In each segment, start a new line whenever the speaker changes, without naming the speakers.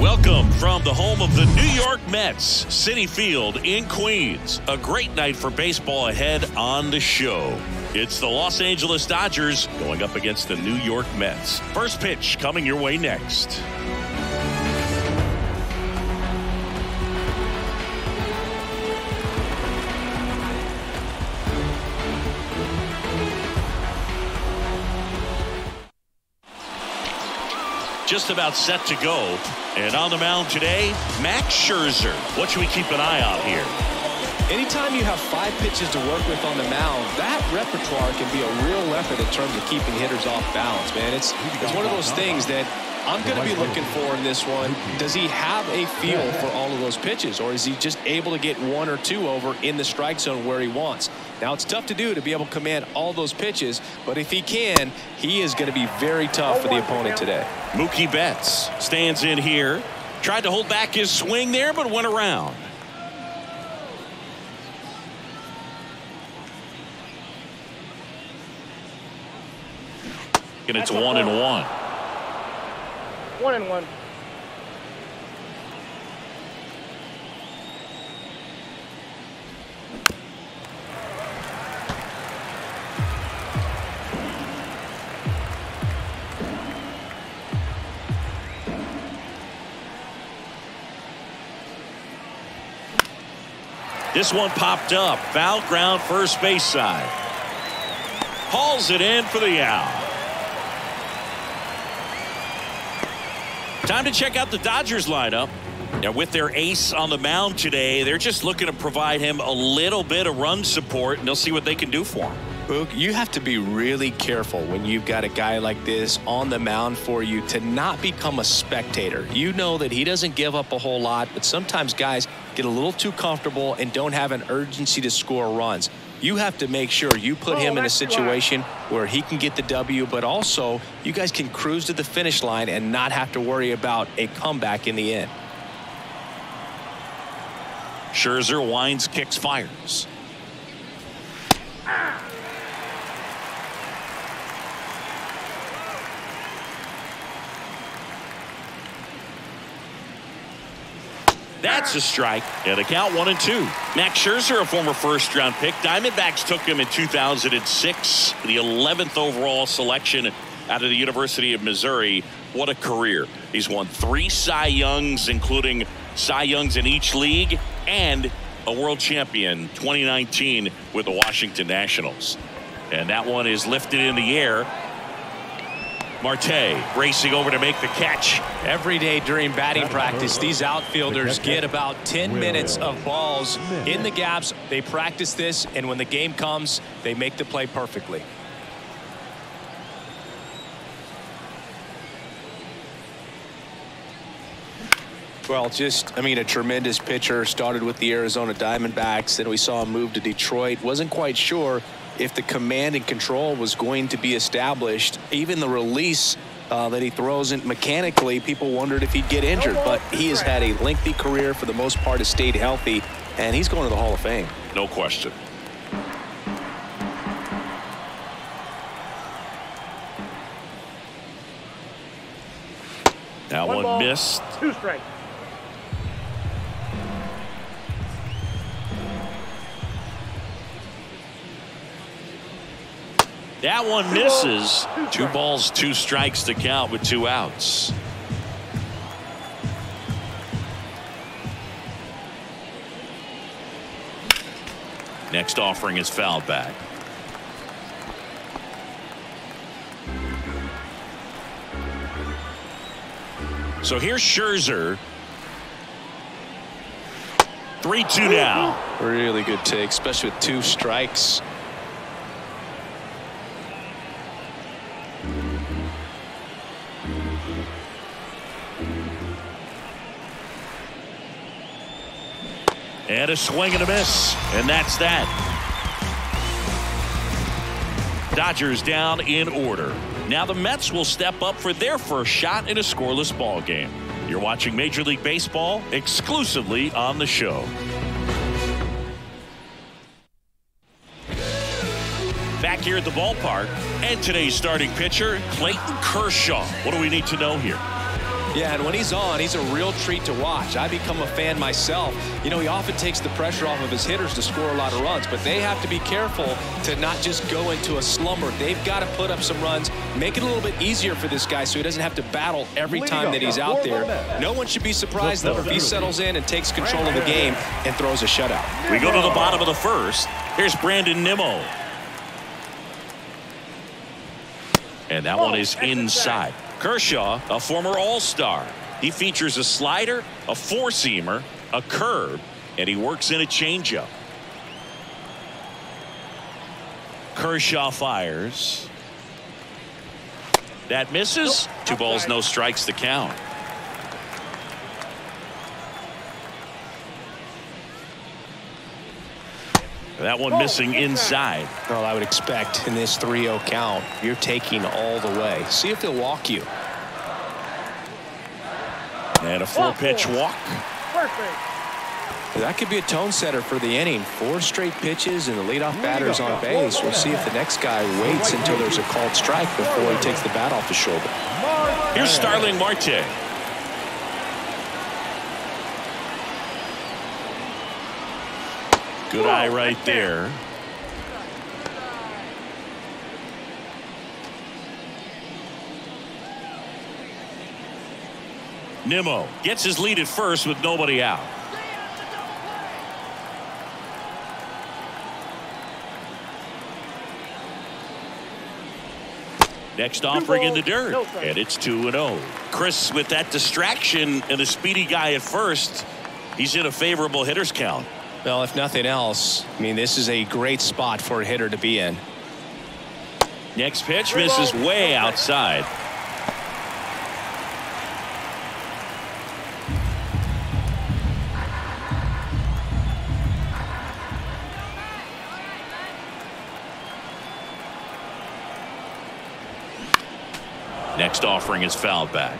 Welcome from the home of the New York Mets, Citi Field in Queens. A great night for baseball ahead on the show. It's the Los Angeles Dodgers going up against the New York Mets. First pitch coming your way next. Just about set to go. And on the mound today, Max Scherzer. What should we keep an eye on here?
Anytime you have five pitches to work with on the mound, that repertoire can be a real effort in terms of keeping hitters off balance, man. It's, it's one of those things that I'm going to be looking for in this one. Does he have a feel for all of those pitches, or is he just able to get one or two over in the strike zone where he wants? Now, it's tough to do to be able to command all those pitches, but if he can, he is going to be very tough for the opponent today.
Mookie Betts stands in here. Tried to hold back his swing there, but went around. And it's one and one.
One and one.
This one popped up. Foul ground first base side. Hauls it in for the out. Time to check out the Dodgers lineup. Now, with their ace on the mound today, they're just looking to provide him a little bit of run support, and they'll see what they can do for him.
Boog, you have to be really careful when you've got a guy like this on the mound for you to not become a spectator. You know that he doesn't give up a whole lot, but sometimes guys get a little too comfortable and don't have an urgency to score runs. You have to make sure you put oh, him in a situation where he can get the W, but also you guys can cruise to the finish line and not have to worry about a comeback in the end.
Scherzer winds, kicks, fires. That's a strike. And the count one and two. Max Scherzer, a former first round pick. Diamondbacks took him in 2006, the 11th overall selection out of the University of Missouri. What a career. He's won three Cy Youngs, including Cy Youngs in each league, and a world champion 2019 with the Washington Nationals. And that one is lifted in the air Marte racing over to make the catch.
Every day during batting practice, these outfielders get about 10 minutes of balls in the gaps. They practice this, and when the game comes, they make the play perfectly. Well, just, I mean, a tremendous pitcher. Started with the Arizona Diamondbacks. Then we saw him move to Detroit. Wasn't quite sure if the command and control was going to be established. Even the release uh, that he throws in mechanically, people wondered if he'd get injured. But he has had a lengthy career. For the most part, has stayed healthy. And he's going to the Hall of Fame.
No question. That one, one missed.
Two strikes.
That one misses. Two balls, two strikes to count with two outs. Next offering is fouled back. So here's Scherzer. 3-2 now.
Really good take, especially with two strikes.
And a swing and a miss. And that's that. Dodgers down in order. Now the Mets will step up for their first shot in a scoreless ball game. You're watching Major League Baseball exclusively on the show. Back here at the ballpark, and today's starting pitcher, Clayton Kershaw. What do we need to know here?
Yeah, and when he's on, he's a real treat to watch. I become a fan myself. You know, he often takes the pressure off of his hitters to score a lot of runs, but they have to be careful to not just go into a slumber. They've got to put up some runs, make it a little bit easier for this guy so he doesn't have to battle every time that he's out there. No one should be surprised, though, if he settles in and takes control of the game and throws a shutout.
We go to the bottom of the first. Here's Brandon Nimmo. And that one is inside. Kershaw, a former All-Star. He features a slider, a four-seamer, a curve, and he works in a changeup. Kershaw fires. That misses. Two balls, no strikes to count. That one missing inside.
Well, I would expect in this 3-0 count, you're taking all the way. See if he'll walk you.
And a four-pitch walk. Perfect.
That could be a tone setter for the inning. Four straight pitches and the leadoff batter's on base. We'll see if the next guy waits until there's a called strike before he takes the bat off the shoulder.
Here's Starling Marte. Good eye right there. Nimmo gets his lead at first with nobody out. Next offering in the dirt, and it's 2 0. Chris, with that distraction and the speedy guy at first, he's in a favorable hitter's count.
Well, if nothing else, I mean, this is a great spot for a hitter to be in.
Next pitch misses way outside. Next offering is fouled back.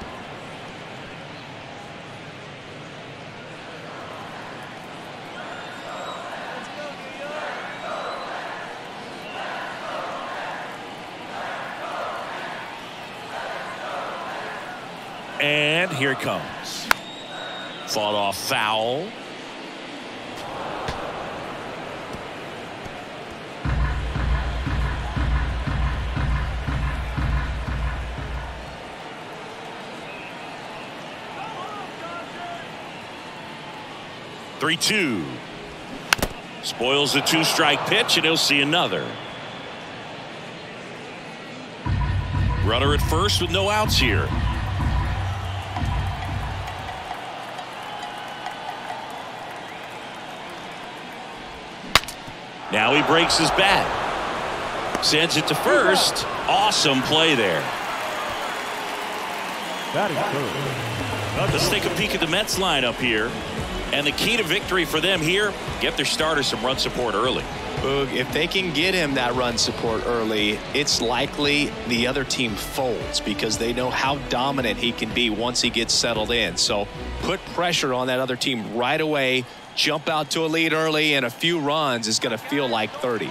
And here comes. Fought off foul. Three two. Spoils the two strike pitch and he'll see another. Runner at first with no outs here. Now he breaks his bat. Sends it to first. Awesome play there. Let's take a peek at the Mets lineup here. And the key to victory for them here, get their starter some run support early.
Boog, if they can get him that run support early, it's likely the other team folds because they know how dominant he can be once he gets settled in. So put pressure on that other team right away. Jump out to a lead early, and a few runs is going to feel like 30.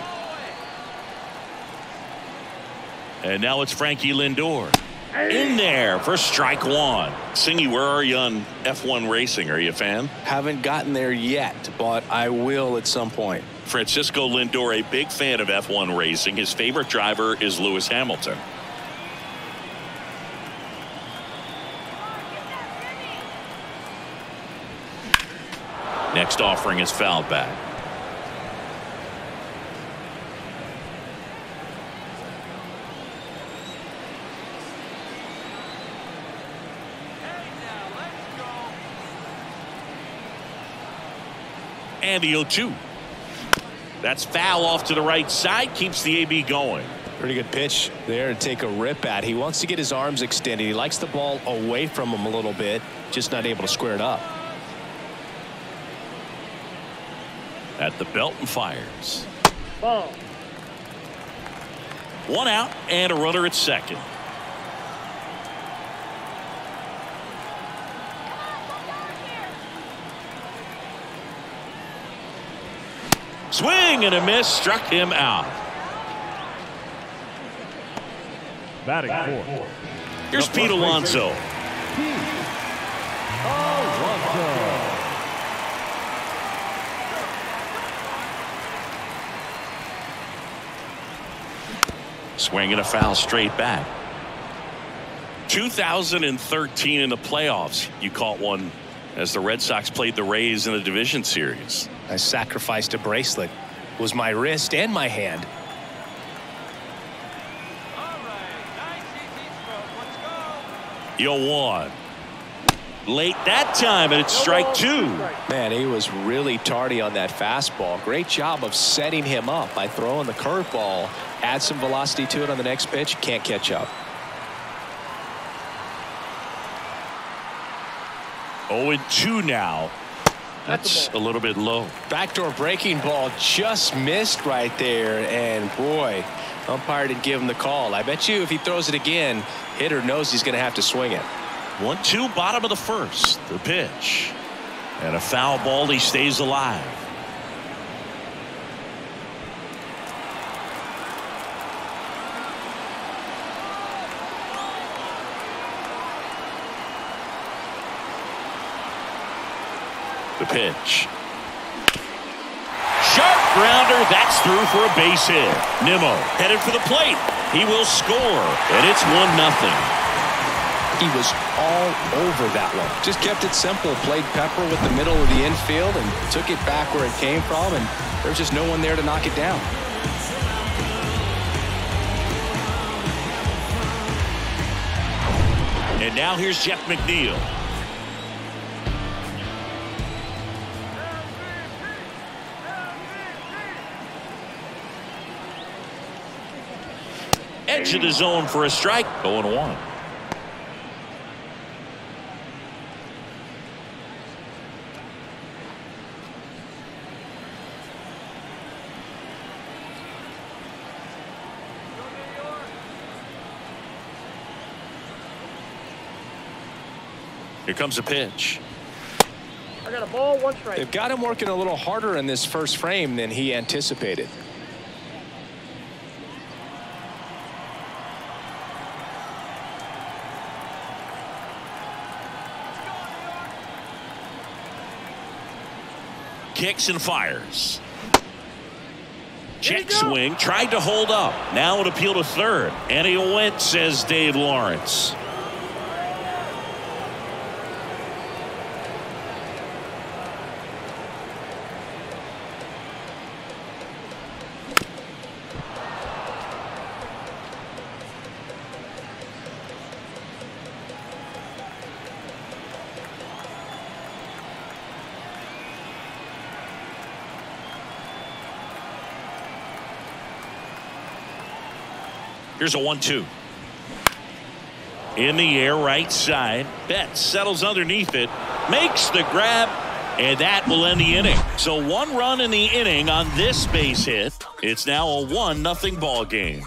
And now it's Frankie Lindor. In there for strike one. Singy, where are you on F1 racing? Are you a fan?
Haven't gotten there yet, but I will at some point.
Francisco Lindor, a big fan of F1 racing. His favorite driver is Lewis Hamilton. Next offering is fouled back. And the 0-2. That's foul off to the right side. Keeps the AB going.
Pretty good pitch there to take a rip at. He wants to get his arms extended. He likes the ball away from him a little bit. Just not able to square it up.
At the belt and fires.
Ball.
One out and a runner at second. Swing and a miss struck him out.
Batting four.
Here's Pete Alonso. Oh. Swing and a foul straight back. 2013 in the playoffs, you caught one as the Red Sox played the Rays in the division series.
I sacrificed a bracelet. It was my wrist and my hand.
You one. Late that time, and it's strike two.
Man, he was really tardy on that fastball. Great job of setting him up by throwing the curveball. Add some velocity to it on the next pitch. Can't catch up.
0 2 now. That's a little bit low.
Backdoor breaking ball just missed right there. And boy, umpire didn't give him the call. I bet you if he throws it again, hitter knows he's going to have to swing it.
1 2 bottom of the first. The pitch. And a foul ball. He stays alive. The pitch. Sharp grounder. That's through for a base hit. Nimmo headed for the plate. He will score. And it's 1 nothing.
He was all over that one. Just kept it simple. Played Pepper with the middle of the infield and took it back where it came from. And there's just no one there to knock it down.
And now here's Jeff McNeil. Edge of the zone for a strike. 0 Here comes a pitch.
I got a ball, one strike.
They've got him working a little harder in this first frame than he anticipated.
Kicks and fires. Check swing, tried to hold up. Now an appeal to third. And he went, says Dave Lawrence. Here's a one-two. In the air, right side. Betts settles underneath it, makes the grab, and that will end the inning. So one run in the inning on this base hit. It's now a one nothing ball game.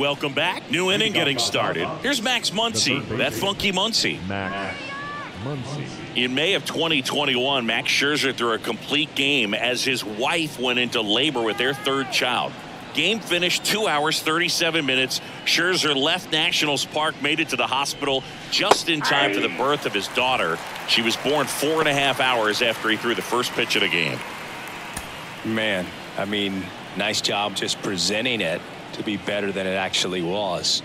Welcome back. New inning getting started. Here's Max Muncy, that funky Muncy.
Max Muncy.
In May of 2021, Max Scherzer threw a complete game as his wife went into labor with their third child. Game finished two hours, 37 minutes. Scherzer left Nationals Park, made it to the hospital just in time for the birth of his daughter. She was born four and a half hours after he threw the first pitch of the game.
Man, I mean, nice job just presenting it to be better than it actually was.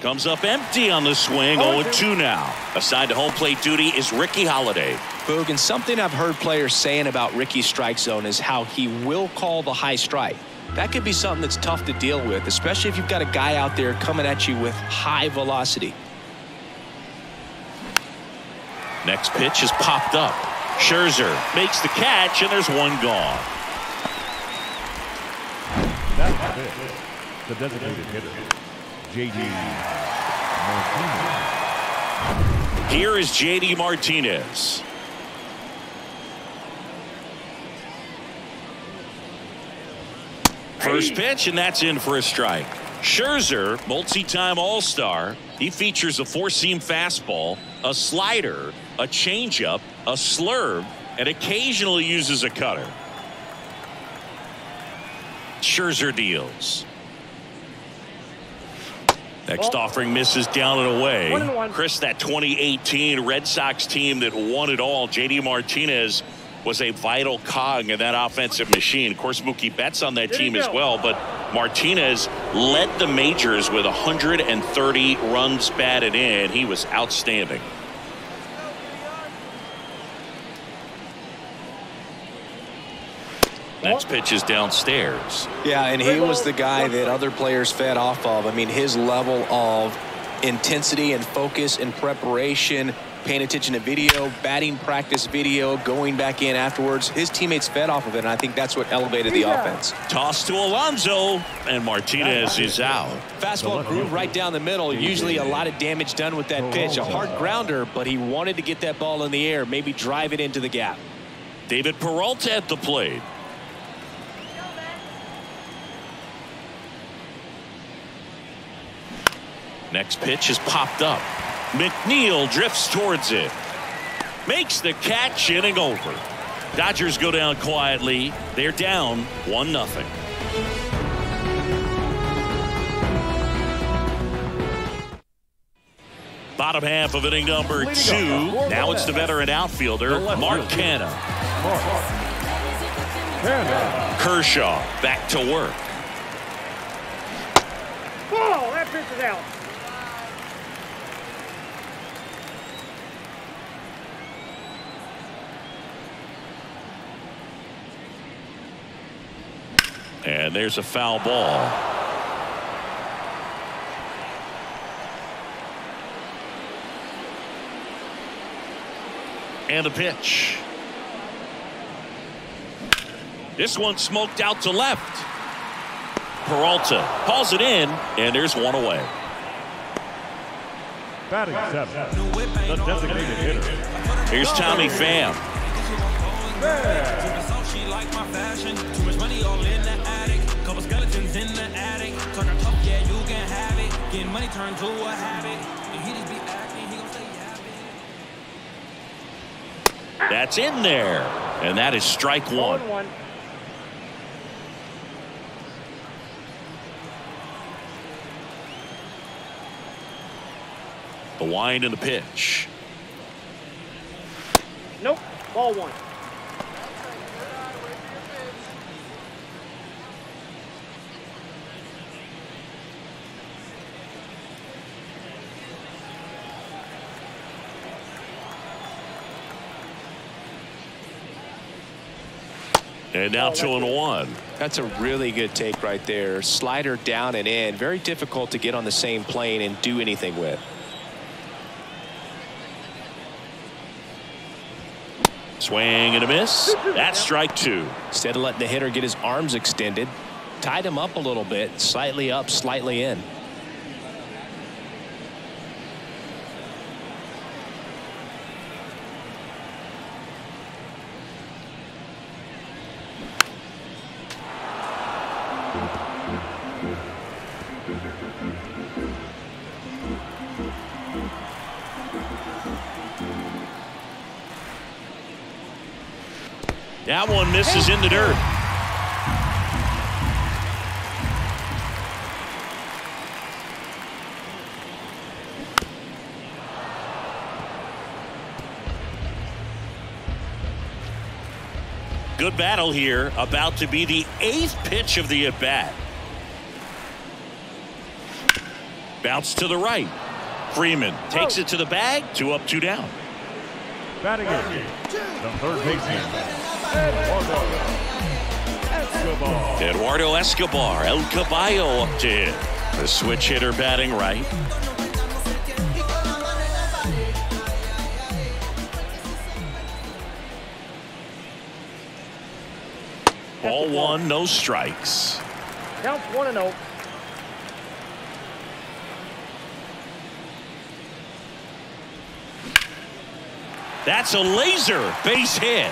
Comes up empty on the swing. 0-2 now. Assigned to home plate duty is Ricky Holiday.
Boog, and something I've heard players saying about Ricky's strike zone is how he will call the high strike. That could be something that's tough to deal with, especially if you've got a guy out there coming at you with high velocity.
Next pitch is popped up. Scherzer makes the catch, and there's one gone.
That's it. The designated hitter, J.D. Martinez.
Here is J.D. Martinez. First pitch, and that's in for a strike. Scherzer, multi-time All-Star. He features a four-seam fastball, a slider, a changeup, a slurve, and occasionally uses a cutter. Scherzer deals. Next offering misses down and away.
One and one.
Chris, that 2018 Red Sox team that won it all, JD Martinez was a vital cog in that offensive machine. Of course, Mookie Betts on that
There
team as well, but Martinez led the majors with 130 runs batted in. He was outstanding. Next pitch is downstairs.
Yeah, and he was the guy that other players fed off of. I mean, his level of intensity and focus and preparation, paying attention to video, batting practice video, going back in afterwards. His teammates fed off of it, and I think that's what elevated the offense.
Toss to Alonso, and Martinez is out.
Fastball groove right down the middle. Usually a lot of damage done with that pitch. A hard grounder, but he wanted to get that ball in the air, maybe drive it into the gap.
David Peralta at the plate. Next pitch is popped up. McNeil drifts towards it. Makes the catch, inning over. Dodgers go down quietly. They're down 1 nothing. Bottom half of inning number
Way to go.
two. Now it's the veteran outfielder, Mark
Canha.
Kershaw back to work.
Ball. That pitch is out.
And there's a foul ball. And a pitch. This one smoked out to left. Peralta calls it in, and there's one away.
Batting seven. The designated hitter.
Here's Tommy Pham.
She money turned to a habit. And he just be acting, he gon' say happy.
That's in there. And that is strike one.
one.
The wind and the pitch.
Nope. Ball one.
And now two and one.
That's a really good take right there. Slider down and in. Very difficult to get on the same plane and do anything with.
Swing and a miss. That's strike two.
Instead of letting the hitter get his arms extended, tied him up a little bit, slightly up, slightly in.
Misses in the dirt. Good battle here. About to be the eighth pitch of the at bat. Bounce to the right. Freeman takes it to the bag. Two up, two down.
Batting eight. The third baseman. Eduardo Escobar.
Eduardo Escobar, El Caballo up to hit. The switch hitter batting right. Ball one, no strikes.
Counts one and oh.
That's a laser base hit.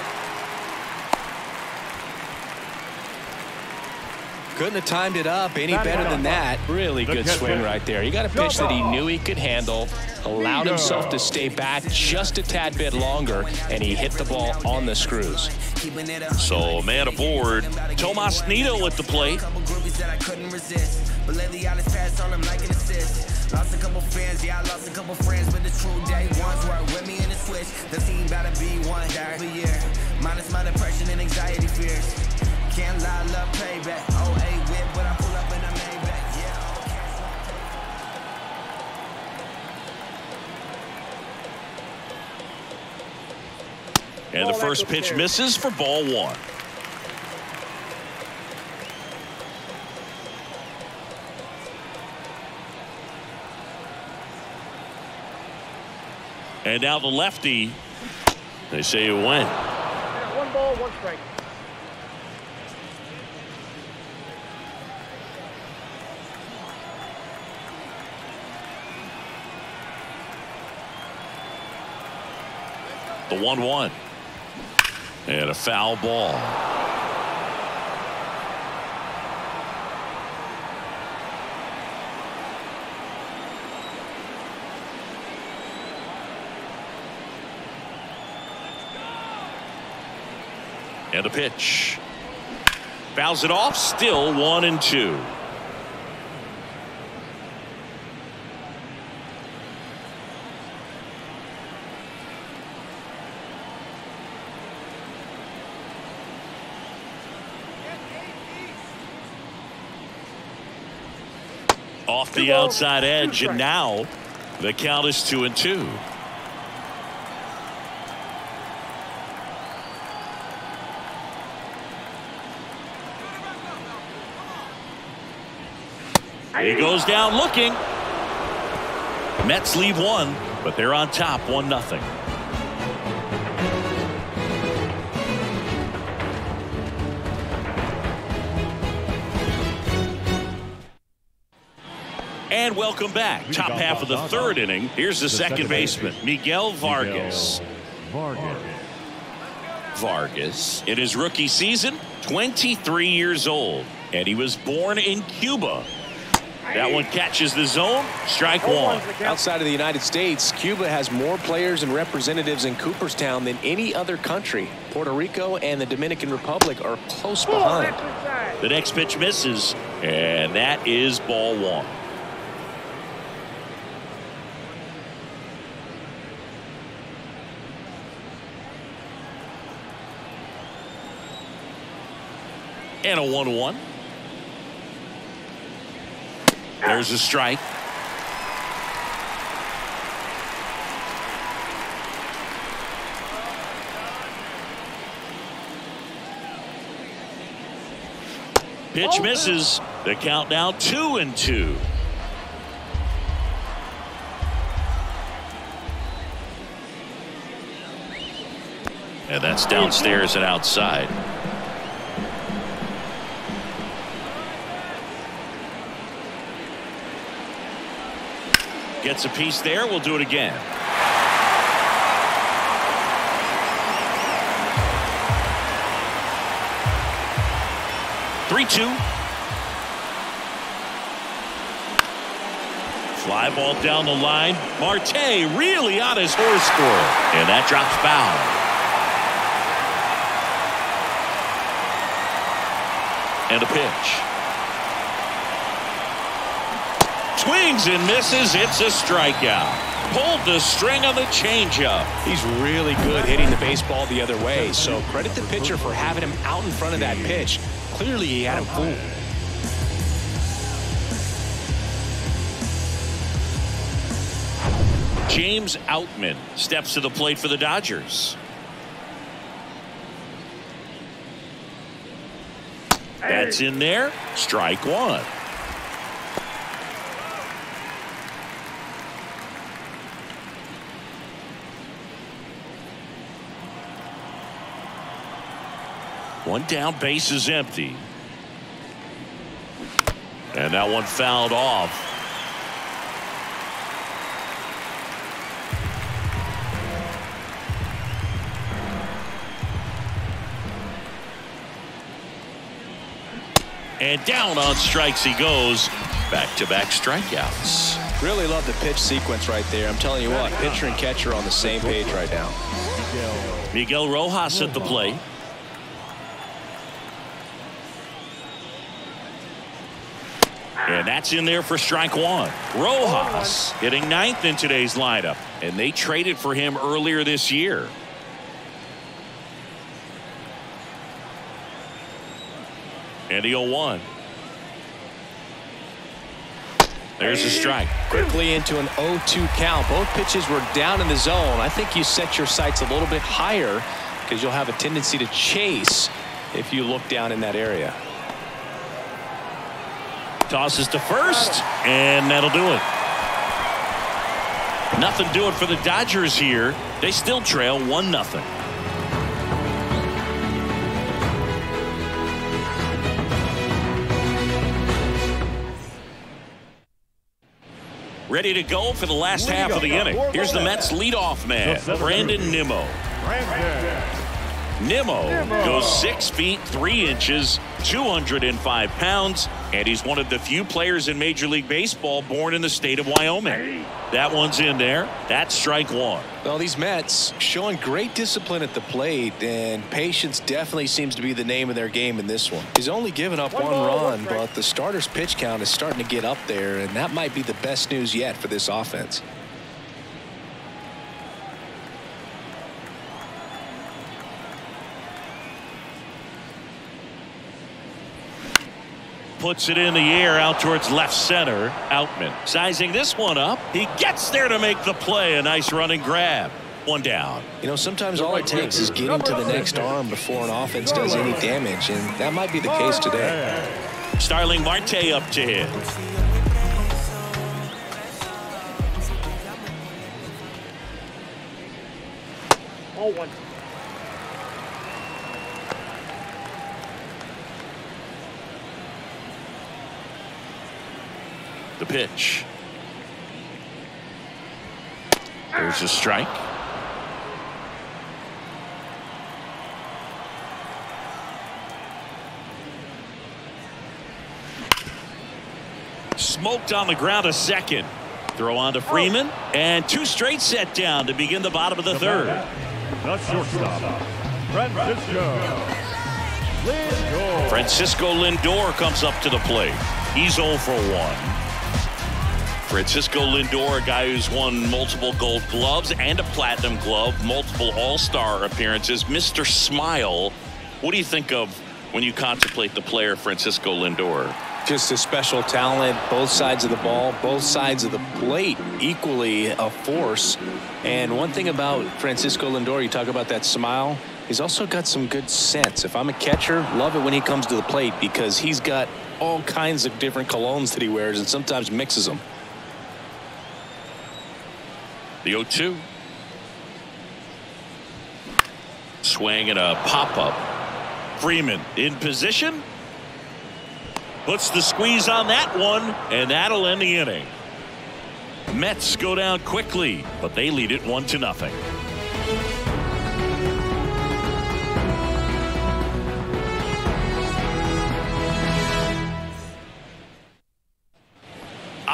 Couldn't have timed it up any better than that. Really good swing right there. He got a pitch that he knew he could handle, allowed himself to stay back just a tad bit longer, and he hit the ball on the screws.
Keeping it up.
So man aboard. Tomas Nido at the plate.
Couple groupies that I couldn't resist. But lately I just pass on them like an assist.
Lost a couple fans, yeah, I lost a couple friends, but the true day ones work with me in the switch. The team gotta be one for year. Minus my depression and anxiety fears. Can't lie, love payback. Oh, eight whip, but I pull up in a Maybach. Yeah, all cash, one
And the first pitch misses for ball one. And now the lefty. They say it went.
One ball, one strike.
The 1 1. And a foul ball. And a pitch. Fouls it off, still one and two. Off the outside edge, and now the count is two and two. He goes down looking. Mets leave one, but they're on top, one nothing. And welcome back. Top half of the third inning. Here's the,
The
second
second
baseman,
baseman,
Miguel Vargas.
Vargas.
Vargas in his rookie season, 23 years old, and he was born in Cuba. That one catches the zone, strike one.
one's the count.
Outside of the United States, Cuba has more players and representatives in Cooperstown than any other country. Puerto Rico and the Dominican Republic are close behind.
The next pitch misses, and that is ball one. And a 1 1. There's a strike. Pitch oh, misses. The count now two and two. And that's downstairs and outside. Gets a piece there. We'll do it again. Three two. Fly ball down the line. Marte really on his horse it. And that drops foul. And a pitch. Swings and misses. It's a strikeout. Pulled the string on the changeup.
He's really good hitting the baseball the other way, so credit the pitcher for having him out in front of that pitch. Clearly, he had him fooled.
James Outman steps to the plate for the Dodgers. That's in there. Strike one. One down, base is empty. And that one fouled off. And down on strikes he goes. Back to back strikeouts.
Really love the pitch sequence right there. I'm telling you what, pitcher and catcher on the same page right now.
Miguel
Miguel Rojas at the plate. And that's in there for strike one. Rojas oh, hitting ninth in today's lineup. And they traded for him earlier this year. And the 0-1. There's a strike.
Quickly into an 0-2 count. Both pitches were down in the zone. I think you set your sights a little bit higher because you'll have a tendency to chase if you look down in that area.
Tosses to first, and that'll do it. Nothing doing for the Dodgers here. They still trail 1 nothing. Ready to go for the last half of the inning. Here's the Mets leadoff man, Brandon Nimmo. Nimmo goes six feet three inches, 205 pounds, and he's one of the few players in Major League Baseball born in the state of Wyoming. That one's in there. That's strike one.
Well, these Mets showing great discipline at the plate, and patience definitely seems to be the name of their game in this one. He's only given up one, run, but the starter's pitch count is starting to get up there, and that might be the best news yet for this offense.
Puts it in the air out towards left center. Outman sizing this one up. He gets there to make the play. A nice running grab. One down.
You know, sometimes all it takes is getting to the next arm before an offense does any damage, and that might be the case today.
Starling Marte up to hit.
Oh, one.
The pitch. There's a strike. Smoked on the ground a second. Throw on to Freeman. And two straight set down to begin the bottom of the third.
The shortstop, Francisco Lindor.
Francisco Lindor comes up to the plate. He's 0 for 1. Francisco Lindor, a guy who's won multiple gold gloves and a platinum glove, multiple all-star appearances. Mr. Smile, what do you think of when you contemplate the player Francisco Lindor?
Just a special talent, both sides of the ball, both sides of the plate, equally a force. And one thing about Francisco Lindor, you talk about that smile, he's also got some good sense. If I'm a catcher, love it when he comes to the plate because he's got all kinds of different colognes that he wears and sometimes mixes them.
The 0-2. Swing and a pop-up. Freeman in position. Puts the squeeze on that one, and that'll end the inning. Mets go down quickly, but they lead it one to nothing.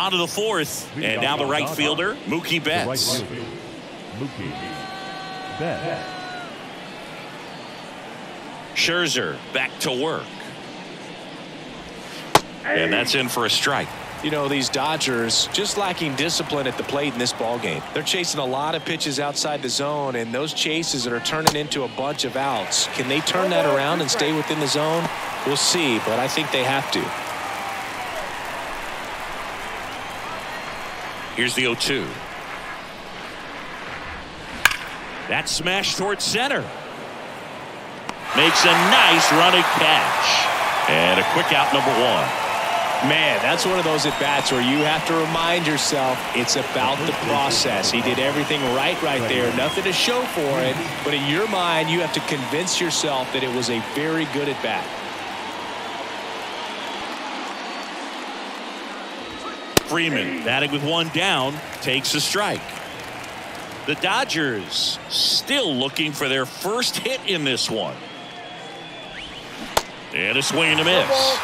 On to the fourth, and now the right fielder, Mookie
The right
Betts.
fielder, Mookie Betts.
Scherzer back to work. And that's in for a strike.
You know, these Dodgers just lacking discipline at the plate in this ball game. They're chasing a lot of pitches outside the zone, and those chases that are turning into a bunch of outs. Can they turn that around and stay within the zone? We'll see, but I think they have to.
Here's the 0-2. That smash towards center. Makes a nice running catch. And a quick out number one.
Man, that's one of those at bats where you have to remind yourself it's about the process. He did everything right right there. Nothing to show for it. But in your mind, you have to convince yourself that it was a very good at
Freeman batting with one down takes a strike. The Dodgers still looking for their first hit in this one. And a swing and a miss.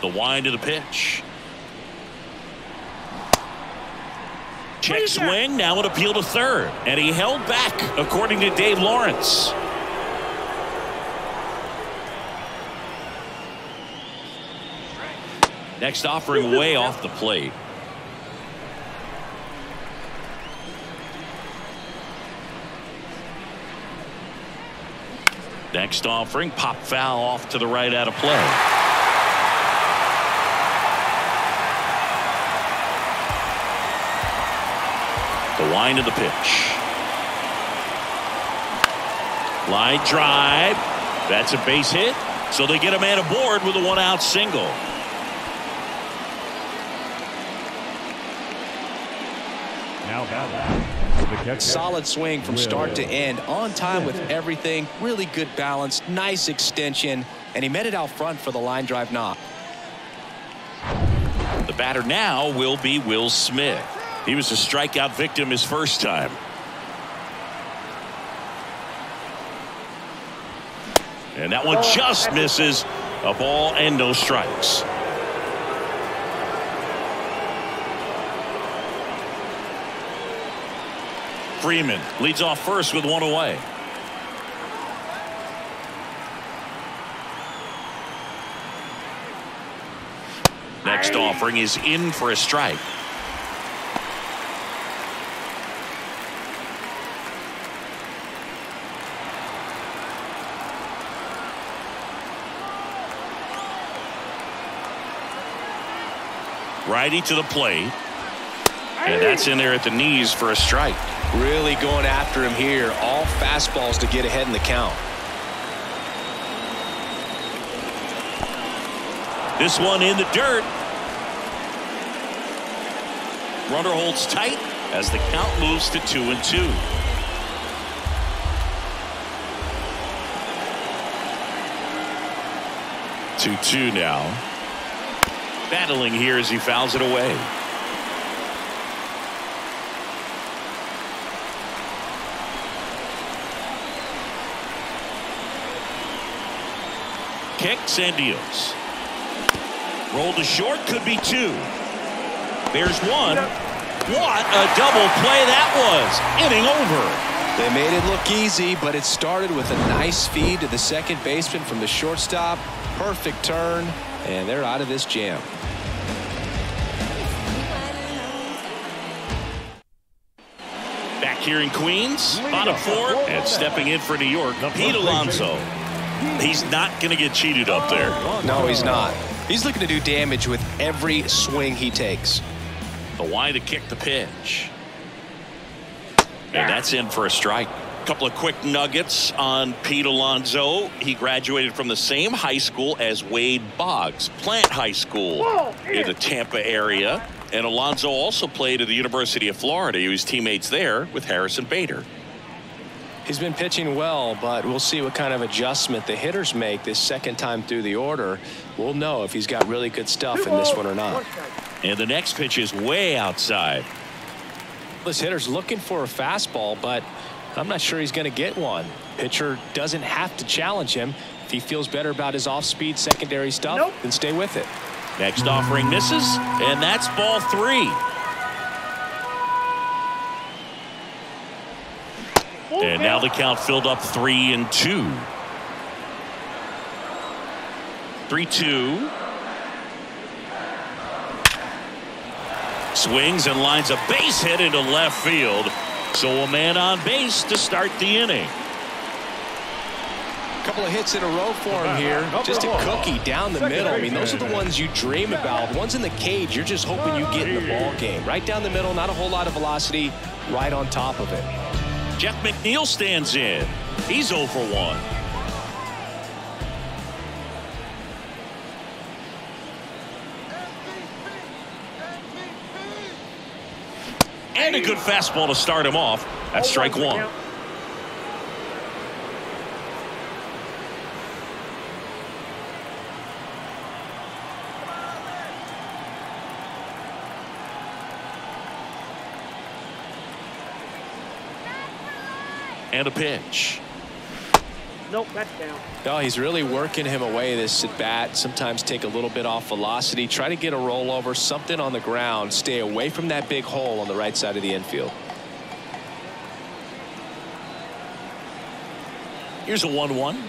The wind of the pitch. Check swing, now an appeal to third. And he held back, according to Dave Lawrence. Next offering way off the plate. Next offering, pop foul off to the right out of play. The wind of the pitch. Line drive. That's a base hit. So they get a man aboard with a one out single.
Now batting.
Solid swing from start to end. On time with everything. Really good balance. Nice extension. And he met it out front for the line drive knock.
The batter now will be Will Smith. He was a strikeout victim his first time. And that one oh. just misses a ball and no strikes. Freeman leads off first with one away. Next offering is in for a strike. Righty to the plate. And that's in there at the knees for a strike.
Really going after him here. All fastballs to get ahead in the count.
This one in the dirt. Runner holds tight as the count moves to two and two. Two two now. Battling here as he fouls it away. Kicks and deals. Roll to short could be two. There's one. What a double play that was. Inning over.
They made it look easy, but it started with a nice feed to the second baseman from the shortstop. Perfect turn, and they're out of this jam.
Here in Queens, bottom four, and stepping in for New York, Pete Alonso. He's not going to get cheated up there.
No, he's not. He's looking to do damage with every swing he takes.
The why to kick the pitch. And that's in for a strike. A couple of quick nuggets on Pete Alonso. He graduated from the same high school as Wade Boggs, Plant High School in the Tampa area. And Alonso also played at the University of Florida. He was teammates there with Harrison Bader.
He's been pitching well, but we'll see what kind of adjustment the hitters make this second time through the order. We'll know if he's got really good stuff in this one or not.
And the next pitch is way outside.
This hitter's looking for a fastball, but I'm not sure he's going to get one. Pitcher doesn't have to challenge him. If he feels better about his off-speed secondary stuff,
Nope.
then stay with it.
Next offering misses, and that's ball three. And now the count filled up three and two. Three two. Swings and lines a base hit into left field. So a man on base to start the inning.
A couple of hits in a row for him here. Just a cookie down the middle. I mean, those are the ones you dream about. Ones in the cage, you're just hoping you get in the ball game. Right down the middle, not a whole lot of velocity, right on top of it.
Jeff McNeil stands in. He's 0 for 1. And a good fastball to start him off. That's strike one. And a pitch.
Nope, that's down.
No, he's really working him away this at bat. Sometimes take a little bit off velocity. Try to get a rollover, something on the ground. Stay away from that big hole on the right side of the infield.
Here's a 1 1.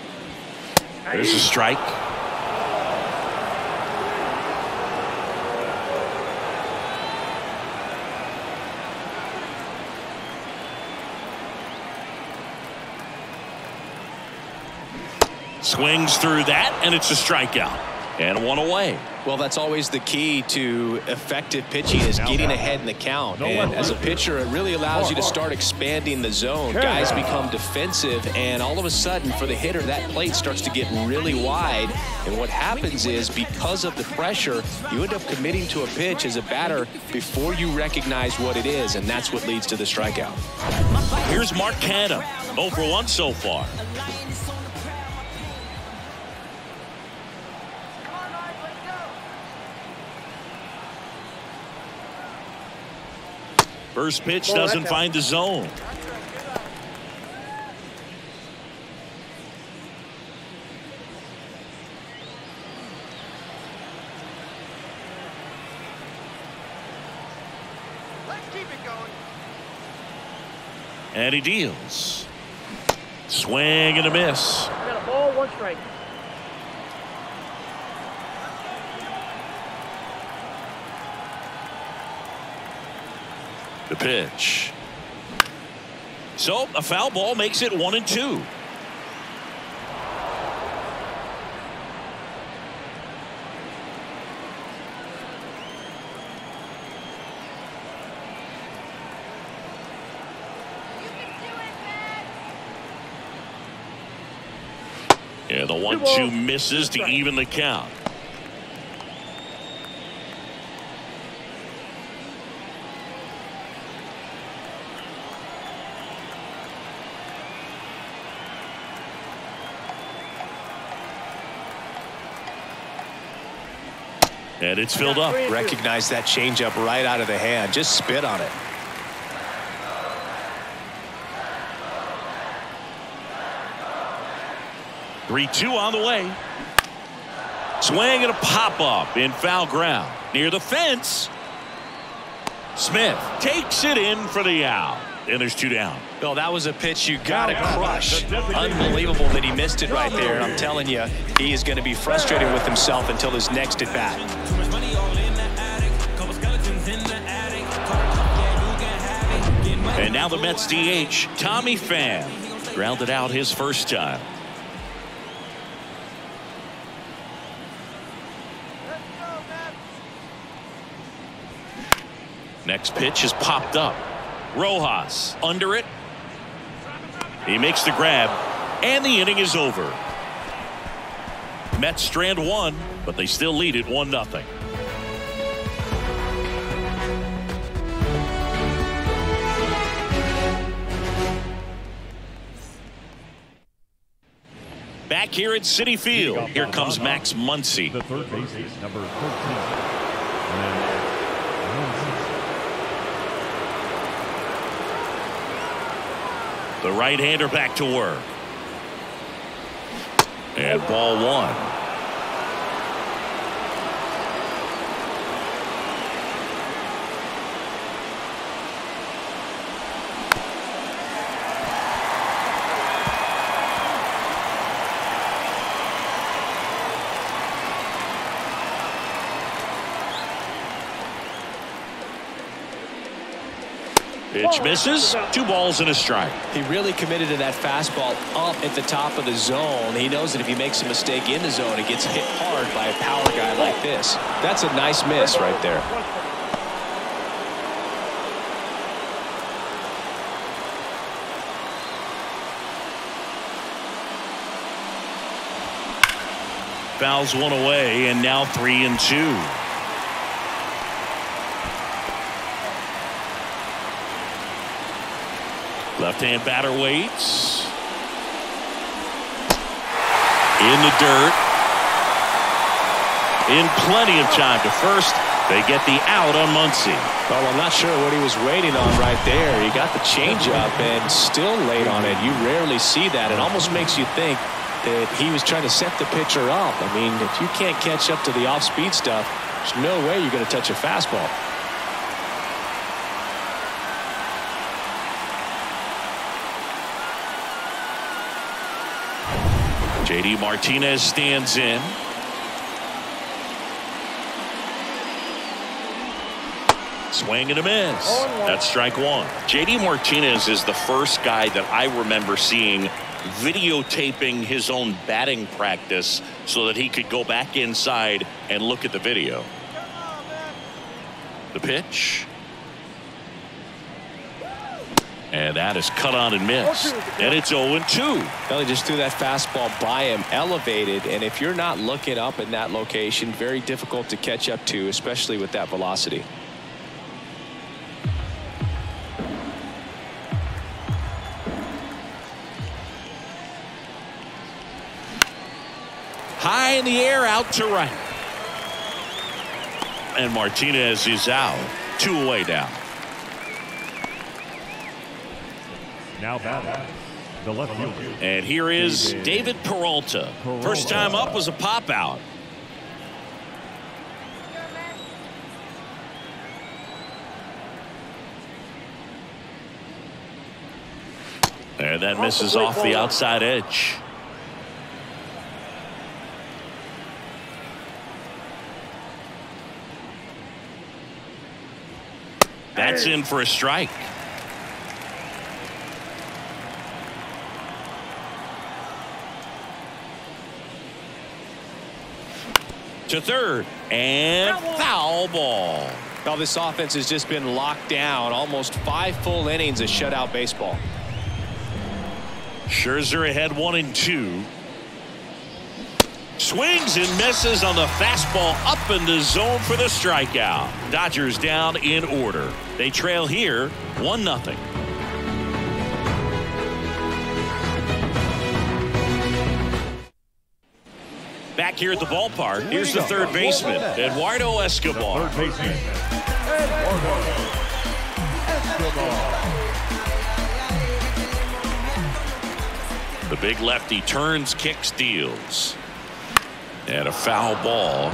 There's a strike. Swings through that, and it's a strikeout. And one away.
Well, that's always the key to effective pitching is getting ahead in the count. And as a pitcher, it really allows you to start expanding the zone. Guys become defensive, and all of a sudden, for the hitter, that plate starts to get really wide. And what happens is, because of the pressure, you end up committing to a pitch as a batter before you recognize what it is, and that's what leads to the strikeout.
Here's Mark Canha. 0 for 1 so far. First pitch doesn't find the zone. And he deals. Swing and a miss.
Got a ball, one strike.
The pitch. So a foul ball makes it one and two. Yeah, the one two misses to even the count. And it's filled up.
Recognize that changeup right out of the hand. Just spit on it.
Three two on the way. Swing and a pop up in foul ground near the fence. Smith takes it in for the out. And there's two down.
Well, that was a pitch you got to crush. Unbelievable that he missed it right there. And I'm telling you, he is going to be frustrated with himself until his next at bat.
Too much money all in the attic. Couple skeletons in the attic. Car top, yeah, you can have it. Getting money
And now the Mets DH, Tommy Pham, grounded out his first time. Next pitch is popped up. Rojas under it. He makes the grab, and the inning is over. Mets strand one, but they still lead it 1 0. Back here at Citi Field, here comes Max Muncy.
The third number 13. And
The right-hander back to work. And ball one. Pitch misses. Two balls and a strike.
He really committed to that fastball up at the top of the zone. He knows that if he makes a mistake in the zone, it gets hit hard by a power guy like this. That's a nice miss right there.
Fouls one away, and now three and two. Left-hand batter waits. In the dirt. In plenty of time to first, They get the out on Muncy.
Well, I'm not sure what he was waiting on right there. He got the changeup and still late on it. You rarely see that. It almost makes you think that he was trying to set the pitcher up. I mean, if you can't catch up to the off-speed stuff, there's no way you're going to touch a fastball.
JD Martinez stands in. Swing and a miss. That's strike one. JD Martinez is the first guy that I remember seeing videotaping his own batting practice so that he could go back inside and look at the video. The pitch. And that is cut on and missed. And it's 0 2.
Well, he just threw that fastball by him, elevated, and if you're not looking up in that location, very difficult to catch up to, especially with that velocity.
High in the air, out to right. And Martinez is out. Two away now.
Now batting. The left fielder.
And here is David Peralta. First time up was a pop out. And that misses off the outside edge. That's in for a strike. To third and foul ball.
Now this offense has just been locked down. Almost five full innings of shutout baseball.
Scherzer ahead one and two. Swings and misses on the fastball up in the zone for the strikeout. Dodgers down in order. They trail here 1 nothing. Back here at the ballpark, here's the third baseman, Eduardo Escobar.
Third baseman. Eduardo Escobar.
The big lefty turns, kicks, deals. And a foul ball.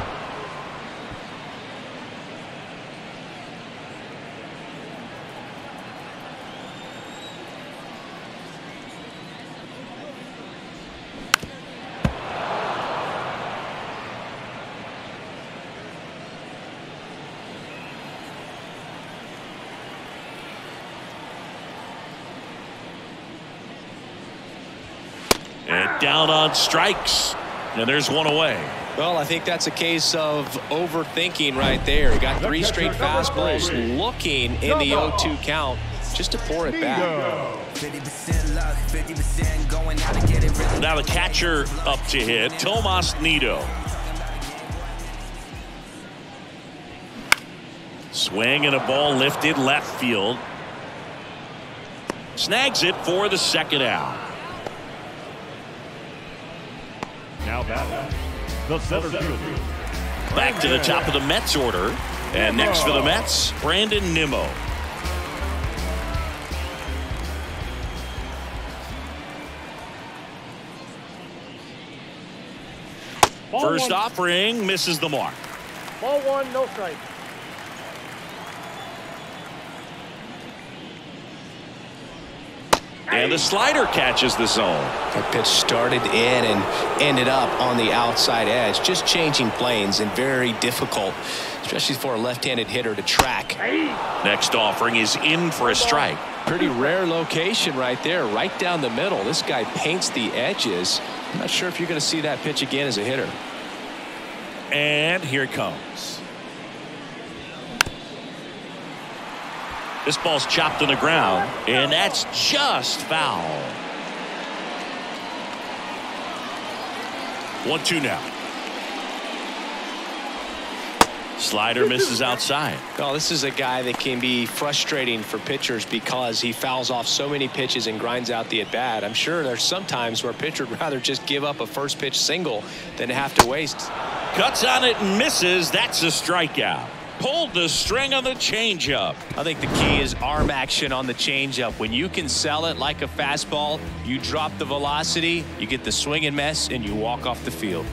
And down on strikes. And there's one away.
Well, I think that's a case of overthinking right there. He got three straight fastballs looking in the 0-2 count just to pour it back.
50% luck, 50% going out to get it really.
Now the catcher up to hit, Tomas Nido. Swing and a ball lifted left field. Snags it for the second out.
Now batting. The center fielder.
Back to the top of the Mets order. And next for the Mets, Brandon Nimmo. First offering misses the mark.
Ball one, no strike.
And the slider catches the zone.
That pitch started in and ended up on the outside edge. Just changing planes and very difficult, especially for a left-handed hitter to track.
Next offering is in for a strike.
Pretty rare location right there, right down the middle. This guy paints the edges. I'm not sure if you're going to see that pitch again as a hitter.
And here it comes. This ball's chopped on the ground, and that's just foul. One two now. Slider misses outside.
Well, this is a guy that can be frustrating for pitchers because he fouls off so many pitches and grinds out the at bat. I'm sure there's some times where a pitcher would rather just give up a first pitch single than have to waste.
Cuts on it and misses. That's a strikeout. Pulled the string on the changeup.
I think the key is arm action on the changeup. When you can sell it like a fastball, you drop the velocity, you get the swing and mess, and you walk off the field.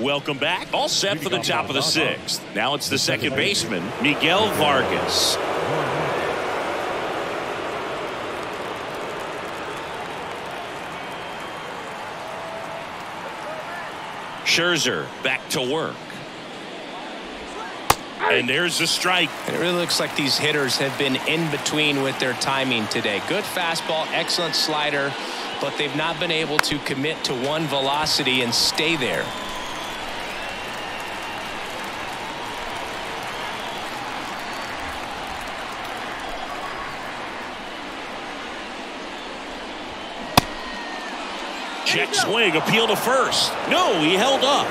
Welcome back. All set for the top of the sixth. Now it's the second baseman, Miguel Vargas. Scherzer back to work. And there's the strike.
It really looks like these hitters have been in between with their timing today. Good fastball, excellent slider, but they've not been able to commit to one velocity and stay there.
Check swing, appeal to first. No, he held up.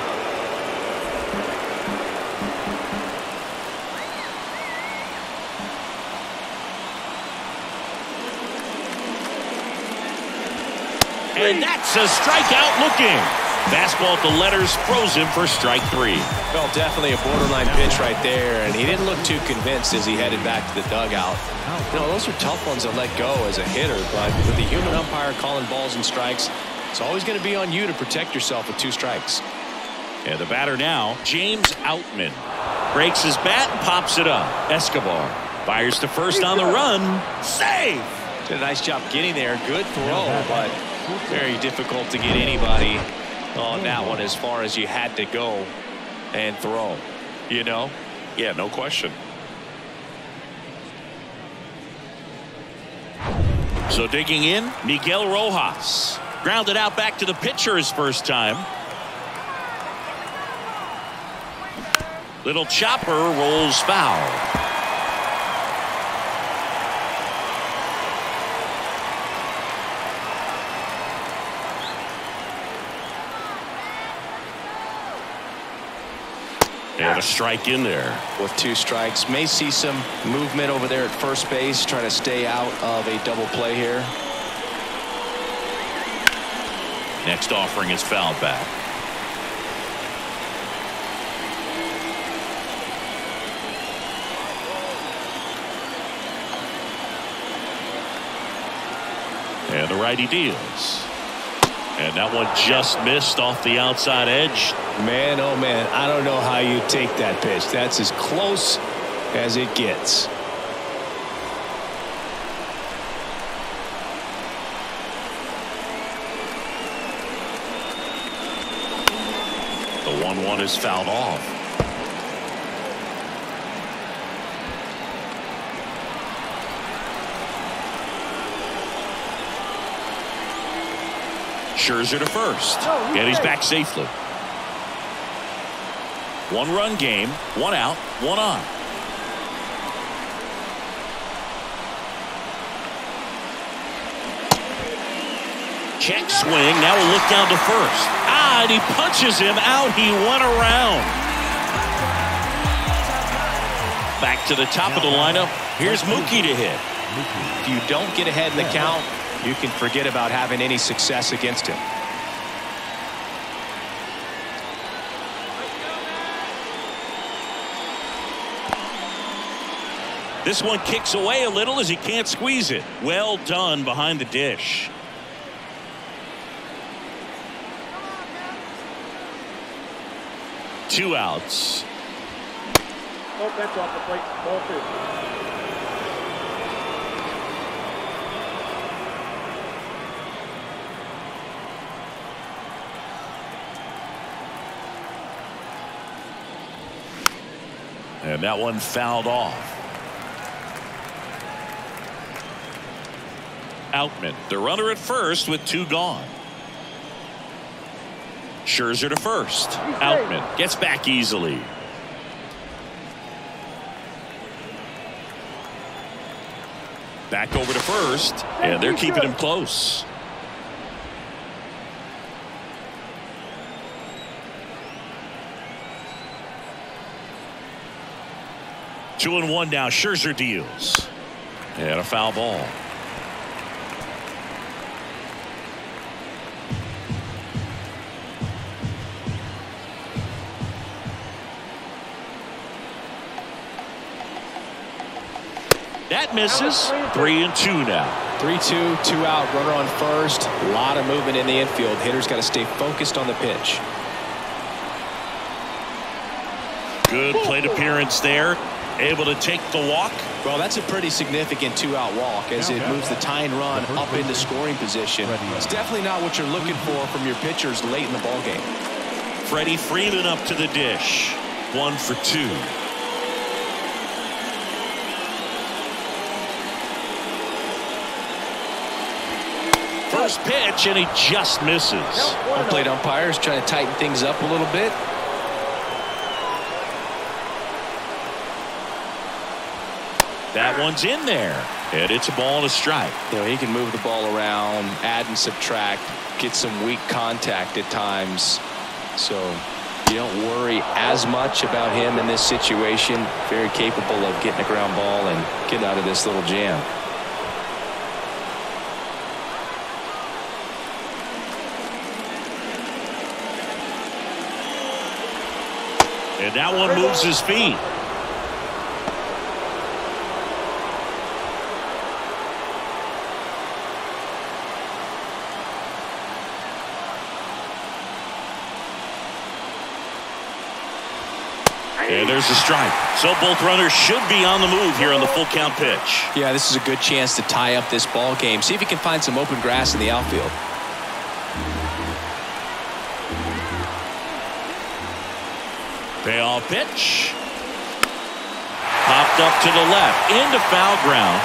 And that's a strikeout looking. Fastball at the letters froze him for strike three.
Well, definitely a borderline pitch right there, and he didn't look too convinced as he headed back to the dugout. You know, those are tough ones to let go as a hitter, but with the human umpire calling balls and strikes, it's always going to be on you to protect yourself with two strikes.
And the batter now, James Outman. Breaks his bat and pops it up. Escobar fires to first on the run. Save!
Did a nice job getting there. Good throw, but very difficult to get anybody on that one as far as you had to go and throw. You know?
Yeah, no question. So digging in, Miguel Rojas. Grounded out back to the pitcher his first time. Little chopper rolls foul. And a strike in there.
With two strikes. May see some movement over there at first base, trying to stay out of a double play here.
Next offering is fouled back. And the righty deals. And that one just missed off the outside edge.
Man, oh man, I don't know how you take that pitch. That's as close as it gets.
The 1 1 is fouled off. Scherzer to first. And he's back safely. One run game, one out, one on. Check swing. Now we'll look down to first. Ah, and he punches him out. He went around. Back to the top of the lineup. Here's Mookie to hit.
If you don't get ahead in the count, you can forget about having any success against him.
This one kicks away a little as he can't squeeze it. Well done behind the dish. Two outs.
Oh, that's off the plate. Ball two.
And that one fouled off. Outman, the runner at first with two gone. Scherzer to first. Outman gets back easily. Back over to first, and they're keeping him close. Two and one now. Scherzer deals. And a foul ball. Misses. Three and two now.
3-2, two out, runner on first. A lot of movement in the infield. Hitter's got to stay focused on the pitch.
Good plate appearance there. Able to take the walk.
Well, that's a pretty significant two-out walk as it moves the tying run up into scoring position. It's definitely not what you're looking for from your pitchers late in the ballgame.
Freddie Freeman up to the dish. One for two. First pitch, and he just misses.
Home plate umpires trying to tighten things up a little bit.
That one's in there. And it's a ball and a strike.
You know, he can move the ball around, add and subtract, get some weak contact at times. So you don't worry as much about him in this situation. Very capable of getting a ground ball and getting out of this little jam.
And that one moves his feet. And there's a strike. So both runners should be on the move here on the full count pitch.
Yeah, this is a good chance to tie up this ball game. See if you can find some open grass in the outfield.
Payoff pitch. Popped up to the left. Into foul ground.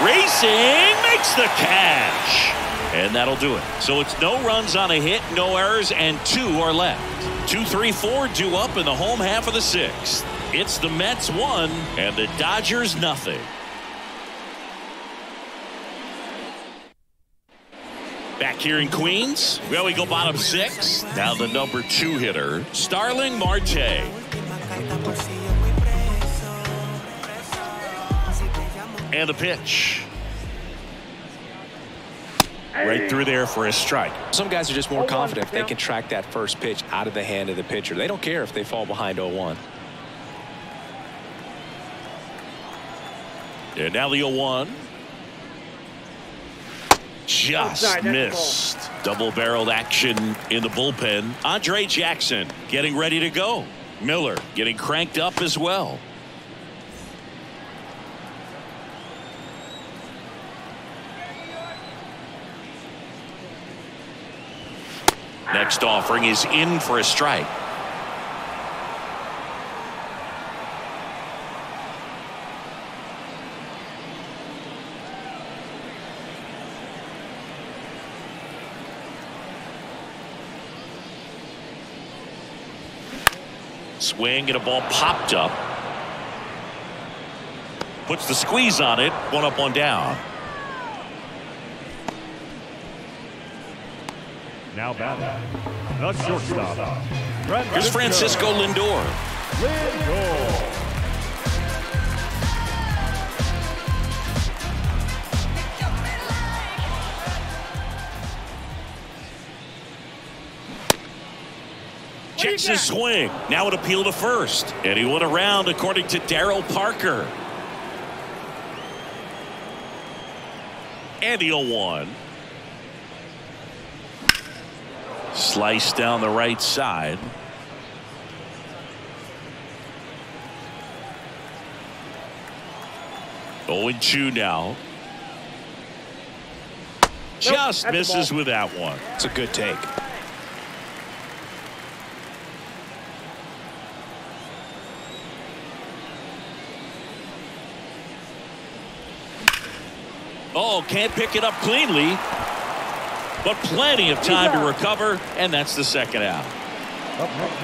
Racing makes the catch. And that'll do it. So it's no runs on a hit, no errors, and two are left. Two, three, four due up in the home half of the sixth. It's the Mets one and the Dodgers nothing. Back here in Queens, well, we go bottom six. Now the number two hitter, Starling Marte. And a pitch. Right through there for a strike.
Some guys are just more oh, confident if they can track that first pitch out of the hand of the pitcher. They don't care if they fall behind 0-1.
And now the 0-1. Just
Outside,
missed. Double-barreled action in the bullpen. Andre Jackson getting ready to go. Miller getting cranked up as well. Next offering is in for a strike. Swing and a ball popped up. Puts the squeeze on it. One up, one down.
Now batting. The shortstop.
Here's Francisco Lindor.
Lindor.
Checks his swing. Now it appeal to first. And he went around according to Daryl Parker. And the 0-1. Slice down the right side. Oh, and 2 now. Just
that's a
misses with that one.
It's a good take.
Oh, can't pick it up cleanly. But plenty of time to recover, and that's the second out.
Up next.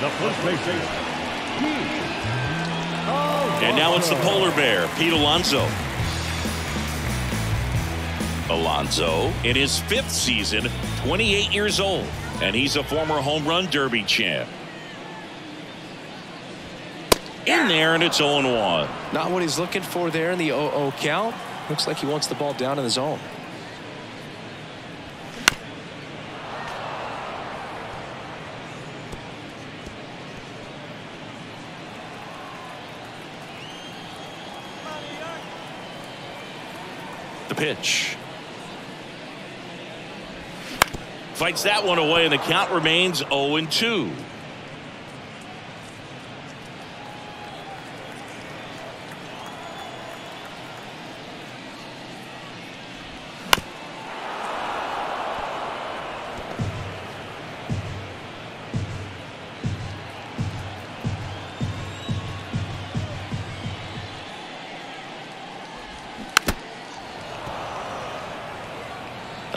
The first base
And oh, now it's the polar bear, Pete Alonso. Alonso in his fifth season, 28 years old, and he's a former home run derby champ. In there, and it's 0-1.
Not what he's looking for there in the 0-0 count. Looks like he wants the ball down in the zone.
The pitch. Fights that one away, and the count remains 0-2.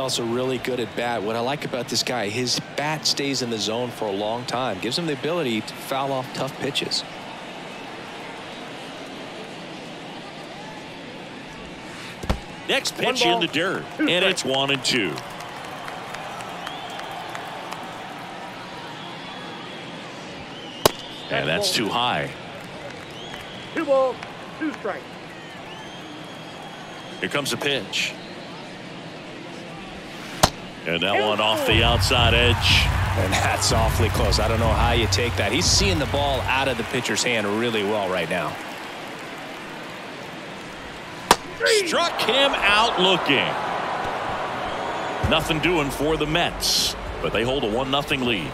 Also really good at bat. What I like about this guy, his bat stays in the zone for a long time. Gives him the ability to foul off tough pitches.
Next pitch in the dirt, and it's one and two. And that's too high.
Two balls, two strikes.
Here comes a pitch. And that one off the outside edge.
And that's awfully close. I don't know how you take that. He's seeing the ball out of the pitcher's hand really well right now.
Struck him out looking. Nothing doing for the Mets, but they hold a 1 0 lead.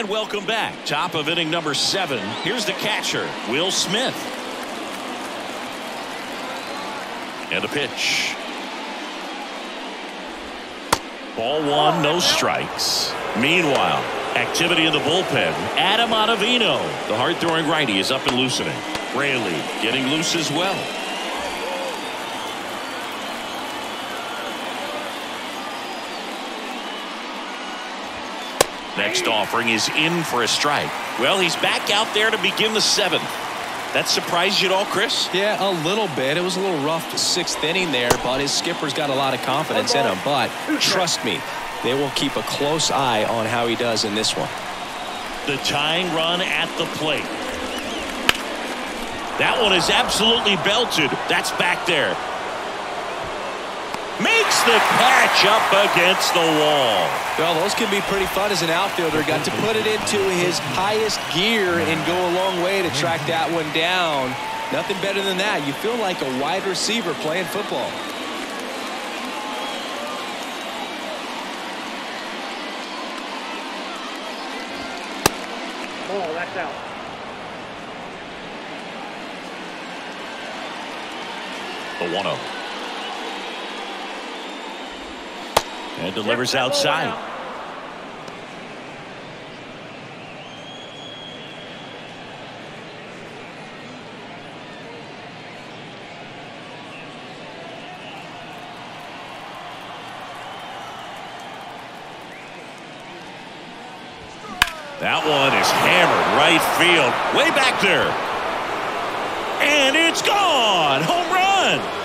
And welcome back. Top of inning number seven. Here's the catcher, Will Smith. And a pitch. Ball one, no strikes. Meanwhile, activity in the bullpen. Adam Ottavino, the hard-throwing righty, is up and loosening. Raley getting loose as well. Next offering is in for a strike. Well, he's back out there to begin the seventh. That surprised you at all, Chris?
Yeah, a little bit. It was a little rough sixth inning there, but his skipper's got a lot of confidence in him. But trust me, they will keep a close eye on how he does in this one.
The tying run at the plate. That one is absolutely belted. That's back there. Makes the catch up against the wall.
Well, those can be pretty fun as an outfielder. Got to put it into his highest gear and go a long way to track that one down. Nothing better than that. You feel like a wide receiver playing football.
Ball, that's out.
The 1 0. And delivers outside. That one is hammered right field. Way back there. And it's gone. Home run.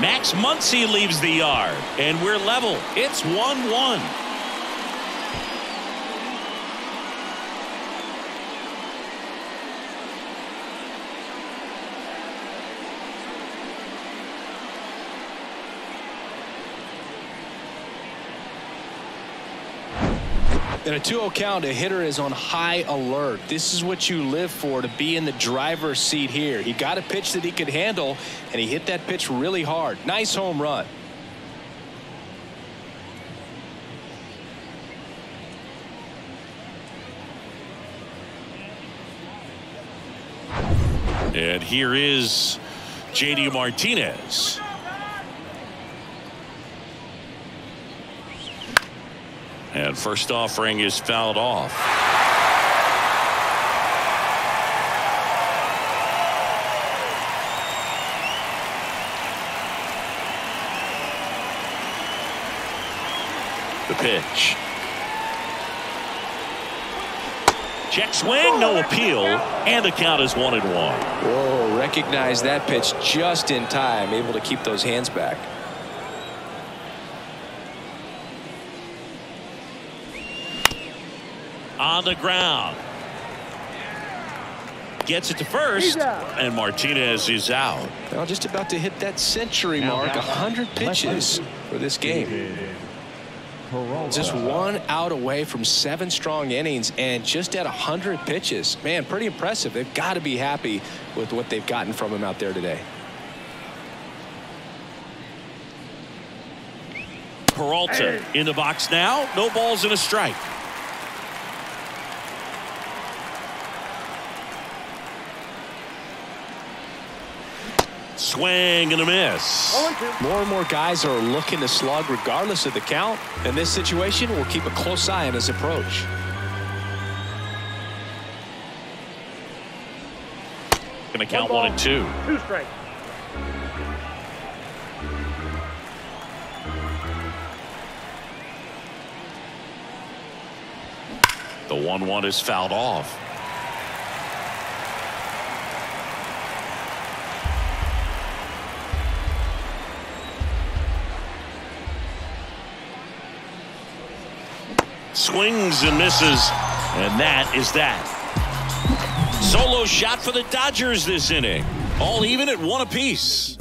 Max Muncy leaves the yard. And we're level. It's 1 1.
In a 2-0 count, a hitter is on high alert. This is what you live for, to be in the driver's seat here. He got a pitch that he could handle, and he hit that pitch really hard. Nice home run.
And here is JD Martinez. And first offering is fouled off. The pitch. Check swing, no appeal, and the count is one and one.
Whoa, recognize that pitch just in time, able to keep those hands back.
On the ground. Gets it to first, and Martinez is out.
Well, just about to hit that century mark, 100 pitches for this game. Just one out away from seven strong innings and just at 100 pitches. Man, pretty impressive. They've got to be happy with what they've gotten from him out there today.
Peralta in the box now. No balls and a strike. Swing and a miss.
More and more guys are looking to slug regardless of the count. In this situation, we'll keep a close eye on his approach.
Going to count one and two.
Two strikes.
The 1 1 is fouled off. Swings and misses, and that is that. Solo shot for the Dodgers this inning. All even at one apiece.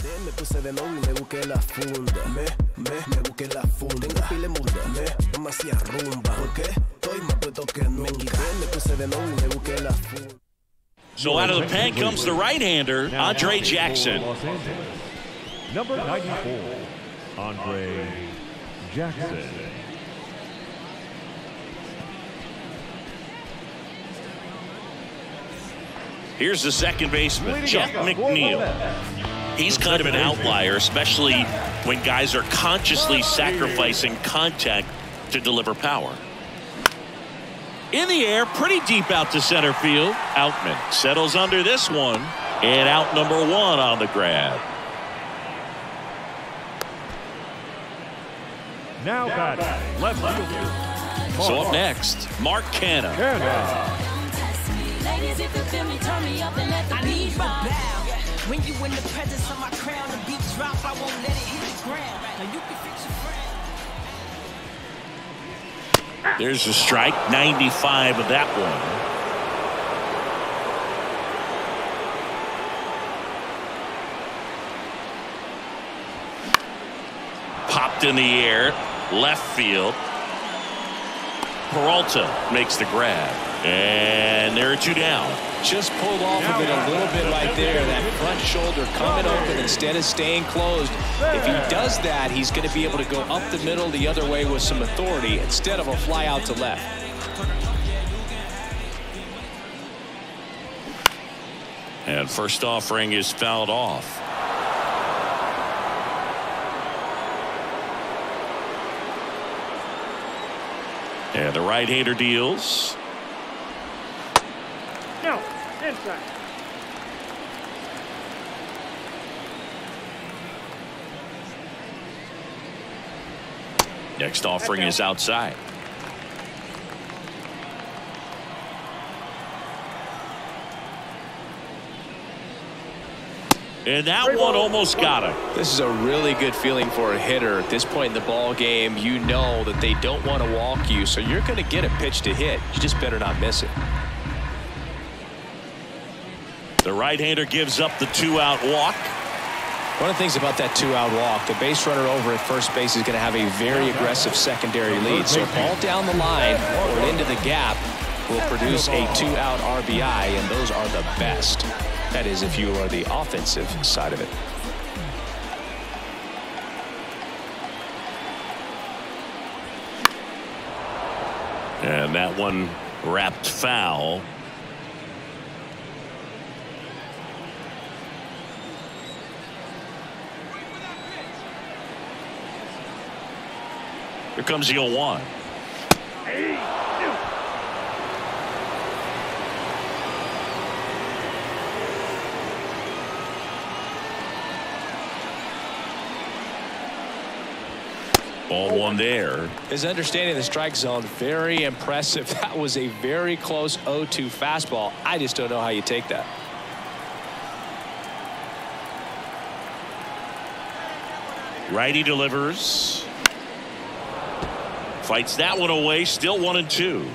So out of the pen comes the right-hander, Andre Jackson.
Number 94, Andre Jackson.
Here's the second baseman, Chuck McNeil. He's kind of an outlier, especially when guys are consciously sacrificing contact to deliver power. In the air, pretty deep out to center field. Outman settles under this one, and out number one on the grab.
Now batting, left fielder.
So up next, Mark Canha.
Canha.
Ladies, if you feel me, turn me up and let the beat rock.
When you in the presence of my crown, the beat drop, I won't let it hit the ground. Now you can fix your friend.
There's a strike, 95 of that one. Popped in the air, left field. Peralta makes the grab. And there are two down.
Just pulled off of it a little bit right there. That front shoulder coming open instead of staying closed. If he does that, he's going to be able to go up the middle the other way with some authority instead of a fly out to left.
And first offering is fouled off. And the right-hander deals.
No, inside.
Next offering is outside. And that one almost got him.
This is a really good feeling for a hitter at this point in the ball game. You know that they don't want to walk you, so you're going to get a pitch to hit. You just better not miss it.
The right-hander gives up the two-out walk.
One of the things about that two-out walk, the base runner over at first base is going to have a very aggressive secondary lead. So a ball down the line or into the gap will produce a two-out RBI, and those are the best. That is, if you are the offensive side of it.
And that one wrapped foul. Here comes the 0-1. Ball one there.
His understanding of the strike zone, very impressive. That was a very close 0-2 fastball. I just don't know how you take that.
Righty delivers. Fights that one away. Still one and two.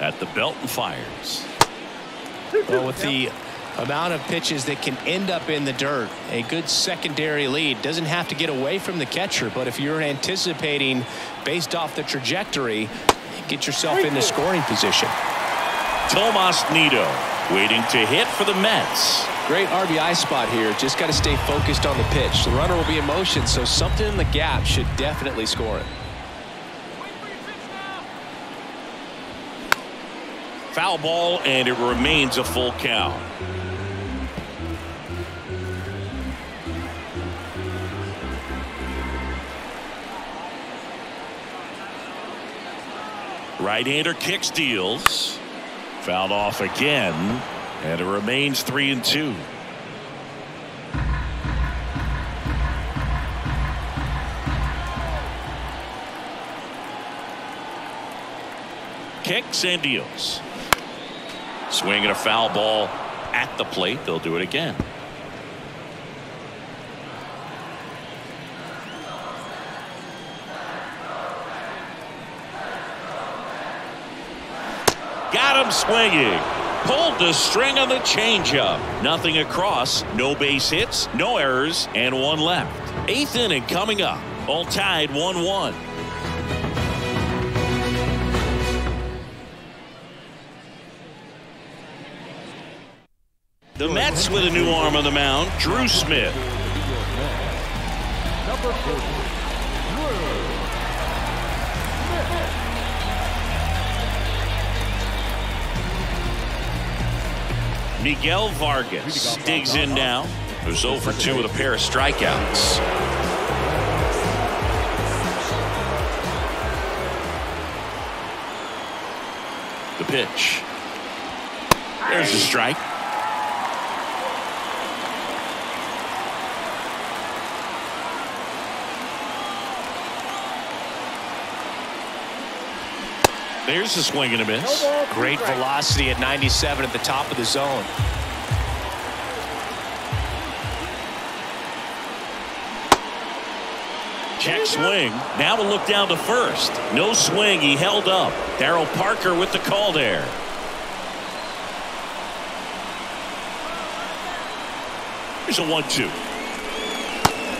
At the belt and fires.
Well, with the amount of pitches that can end up in the dirt, a good secondary lead doesn't have to get away from the catcher, but if you're anticipating based off the trajectory, get yourself into scoring position.
Tomas Nido waiting to hit for the Mets.
Great RBI spot here. Just got to stay focused on the pitch. The runner will be in motion, so something in the gap should definitely score it.
Foul ball, and it remains a full count. Right-hander kicks deals. Fouled off again, and it remains three and two. Kicks and deals. Swinging a foul ball at the plate. They'll do it again. Him swinging. Pulled the string on the changeup. Nothing across. No base hits. No errors. And one left. Eighth inning coming up. All tied 1 1. The Mets with a new arm on the mound, Drew Smith.
Number 40,
Miguel Vargas digs in now. Who's 0 for 2 with a pair of strikeouts. The pitch. There's a strike. There's a swing and a miss.
Great velocity at 97 at the top of the zone.
Check swing. Now a look down to first. No swing. He held up. Daryl Parker with the call there. Here's a one-two.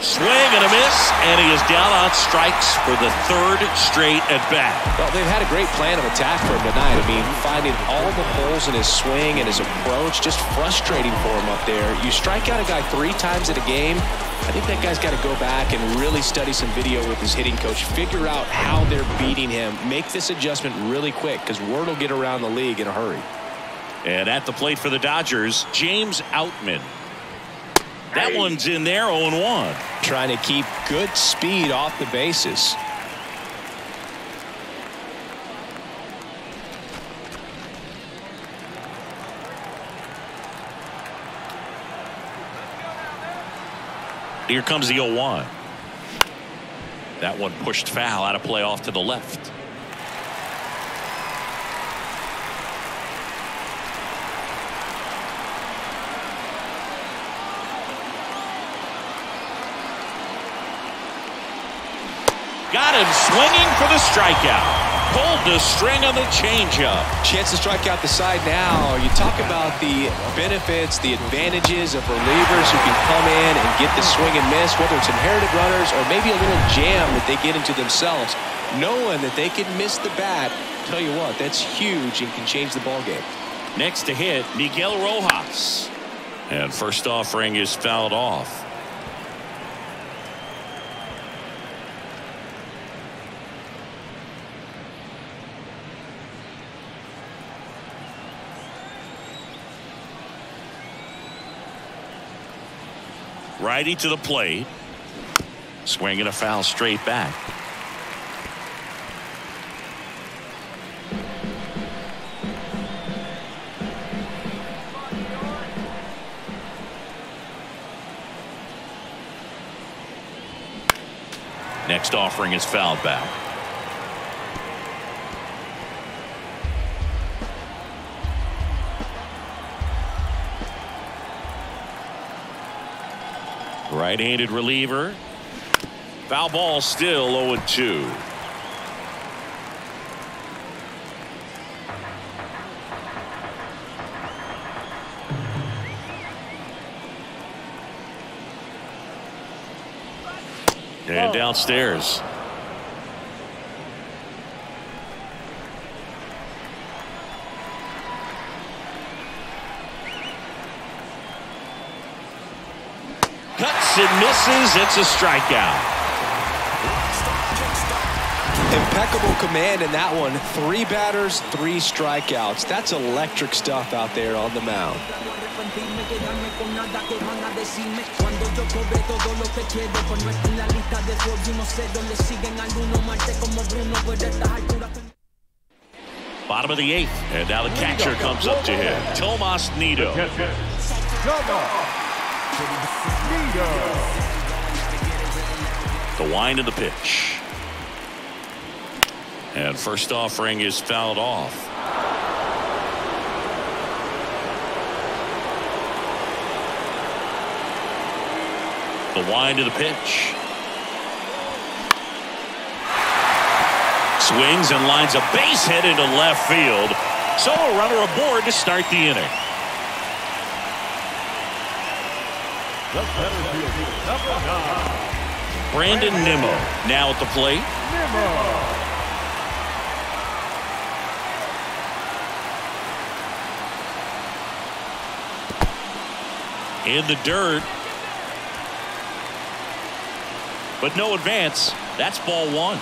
Swing and a miss, and he is down on strikes for the third straight at bat.
Well, they've had a great plan of attack for him tonight. I mean, finding all the holes in his swing and his approach, just frustrating for him up there. You strike out a guy three times in a game, I think that guy's got to go back and really study some video with his hitting coach, figure out how they're beating him, make this adjustment really quick because word will get around the league in a hurry.
And at the plate for the Dodgers, James Outman. That one's in there 0-1.
Trying to keep good speed off the bases.
Here comes the 0-1. That one pushed foul out of play off to the left. Got him swinging for the strikeout. Pulled the string on the changeup.
Chance to strike out the side now. You talk about the benefits, the advantages of relievers who can come in and get the swing and miss, whether it's inherited runners or maybe a little jam that they get into themselves. Knowing that they can miss the bat, tell you what, that's huge and can change the ball game.
Next to hit, Miguel Rojas. And first offering is fouled off. Righty to the plate. Swinging a foul straight back. Next offering is fouled back. Right-handed reliever. Foul ball still 0-2. And downstairs. Cuts and misses. It's a strikeout.
Impeccable command in that one. Three batters, three strikeouts. That's electric stuff out there on the mound.
Bottom of the eighth. And now the catcher comes up to him. Tomas Nido. The wind of the pitch. And first offering is fouled off. The wind of the pitch. Swings and lines a base hit into left field. So a runner aboard to start the inning. Brandon Nimmo now at the plate. In the dirt. But no advance. That's ball one.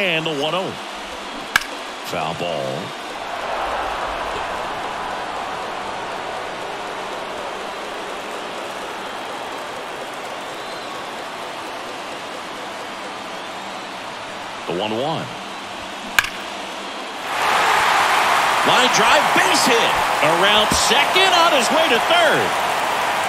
And the 1 0. Foul ball. The 1 1. Line drive, base hit. Around second on his way to third.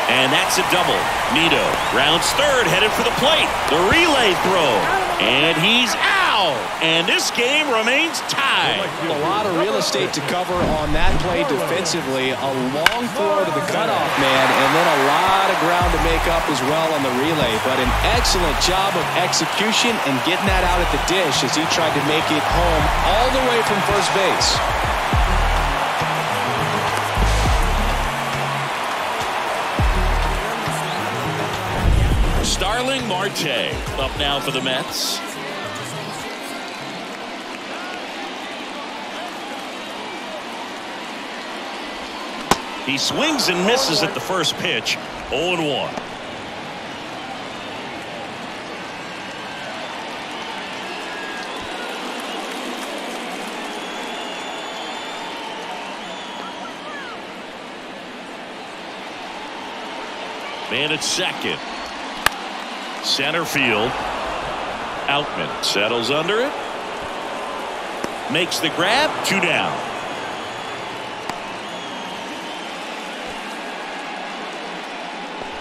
And that's a double. Nido rounds third, headed for the plate. The relay throw. And he's out. And this game remains tied.
A lot of real estate to cover on that play defensively. A long throw to the cutoff man, and then a lot of ground to make up as well on the relay. But an excellent job of execution and getting that out at the dish as he tried to make it home all the way from first base.
Starling Marte up now for the Mets. He swings and misses at the first pitch. 0 1. Man at second. Center field. Outman settles under it. Makes the grab. Two down.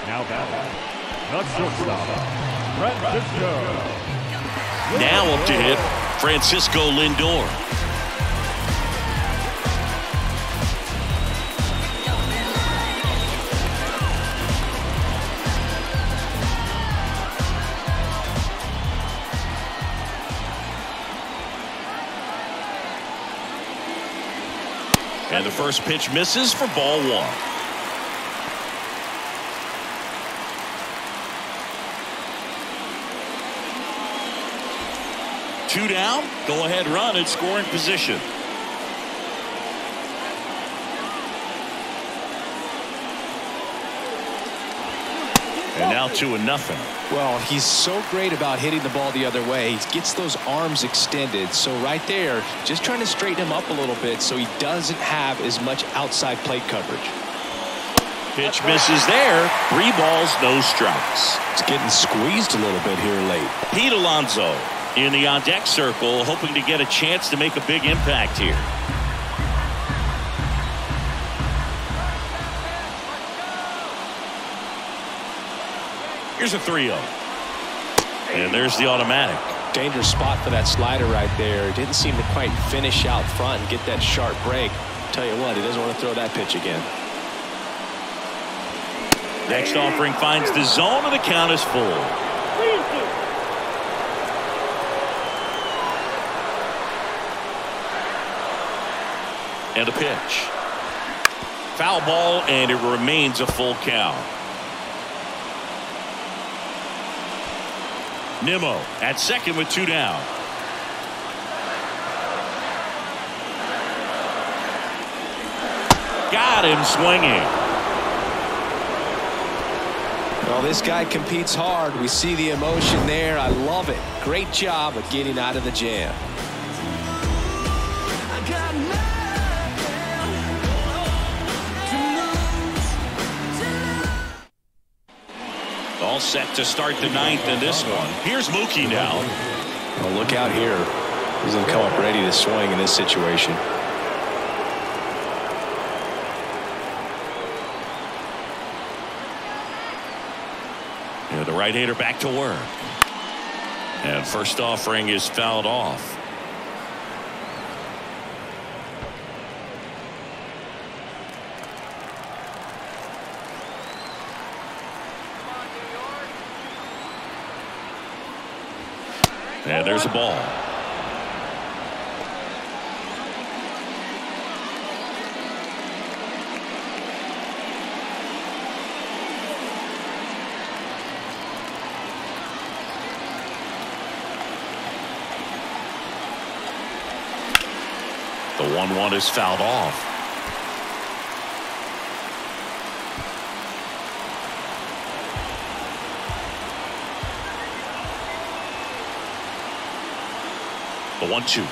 Now batting, shortstop, Francisco.
Now up to hit Francisco Lindor. And the first pitch misses for ball one. Go ahead run in scoring position. And now two and nothing.
Well, he's so great about hitting the ball the other way. He gets those arms extended. So right there, just trying to straighten him up a little bit so he doesn't have as much outside plate coverage.
Pitch misses there. Three balls, no strikes.
It's getting squeezed a little bit here late.
Pete Alonso in the on deck circle, hoping to get a chance to make a big impact here. Here's a 3 0. And there's the automatic.
Dangerous spot for that slider right there. Didn't seem to quite finish out front and get that sharp break. Tell you what, he doesn't want to throw that pitch again.
Next offering finds the zone, and the count is full. And a pitch. Foul ball, and it remains a full count. Nimmo at second with two down. Got him swinging.
Well, this guy competes hard. We see the emotion there. I love it. Great job of getting out of the jam.
All set to start the ninth in this one. Here's Mookie now.
Well, look out here. He's going to come up ready to swing in this situation.
Yeah, the right-hander back to work. And first offering is fouled off. And there's a ball. The 1-1 is fouled off. The one two.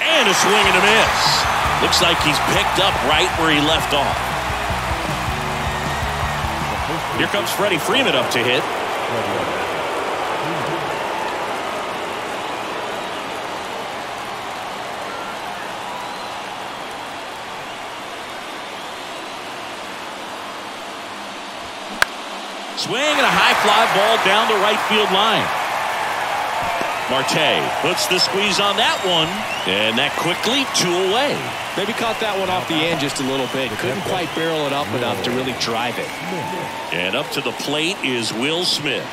And a swing and a miss. Looks like he's picked up right where he left off. Here comes Freddie Freeman up to hit. Swing and a high fly ball down the right field line. Marte puts the squeeze on that one, and that quickly two away.
Maybe caught that one off the end just a little bit. Couldn't quite barrel it up enough to really drive it.
And up to the plate is Will Smith.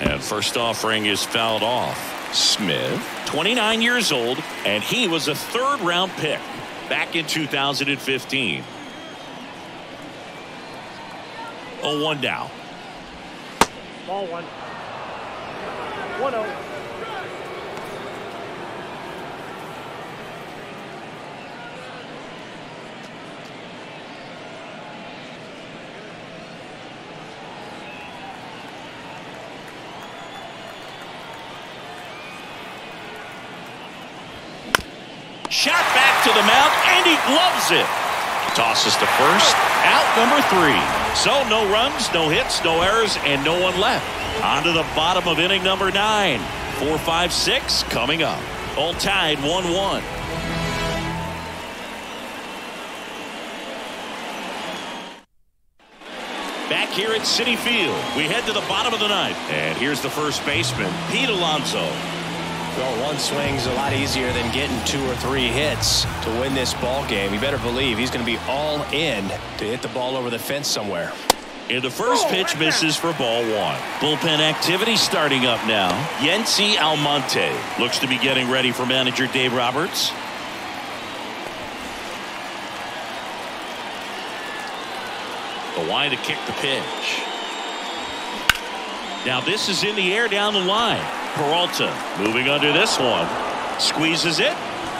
And first offering is fouled off. Smith, 29 years old, and he was a third round pick back in 2015. Oh, one down.
Ball one. One oh.
Shot back to the mound, and he gloves it. Tosses to first. Out number three. So oh, no runs, no hits, no errors, and no one left. On to the bottom of inning number nine. Four, five, six coming up. All tied 1 1. Back here at Citi Field, we head to the bottom of the ninth. And here's the first baseman, Pete Alonso.
Well, one swing's a lot easier than getting two or three hits to win this ball game. You better believe he's going to be all in to hit the ball over the fence somewhere.
And the first oh, pitch misses for ball one. Bullpen activity starting up now. Yency Almonte looks to be getting ready for manager Dave Roberts. The wide to kick the pitch. Now this is in the air down the line. Peralta moving under this one. Squeezes it.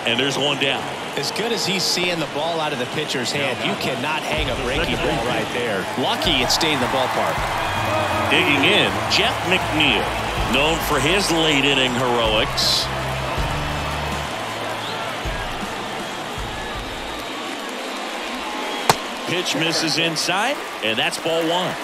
And there's one down.
As good as he's seeing the ball out of the pitcher's hand, you cannot hang a breaking ball right there. Lucky it stayed in the ballpark.
Digging in, Jeff McNeil, known for his late inning heroics. Pitch misses inside, and that's ball one.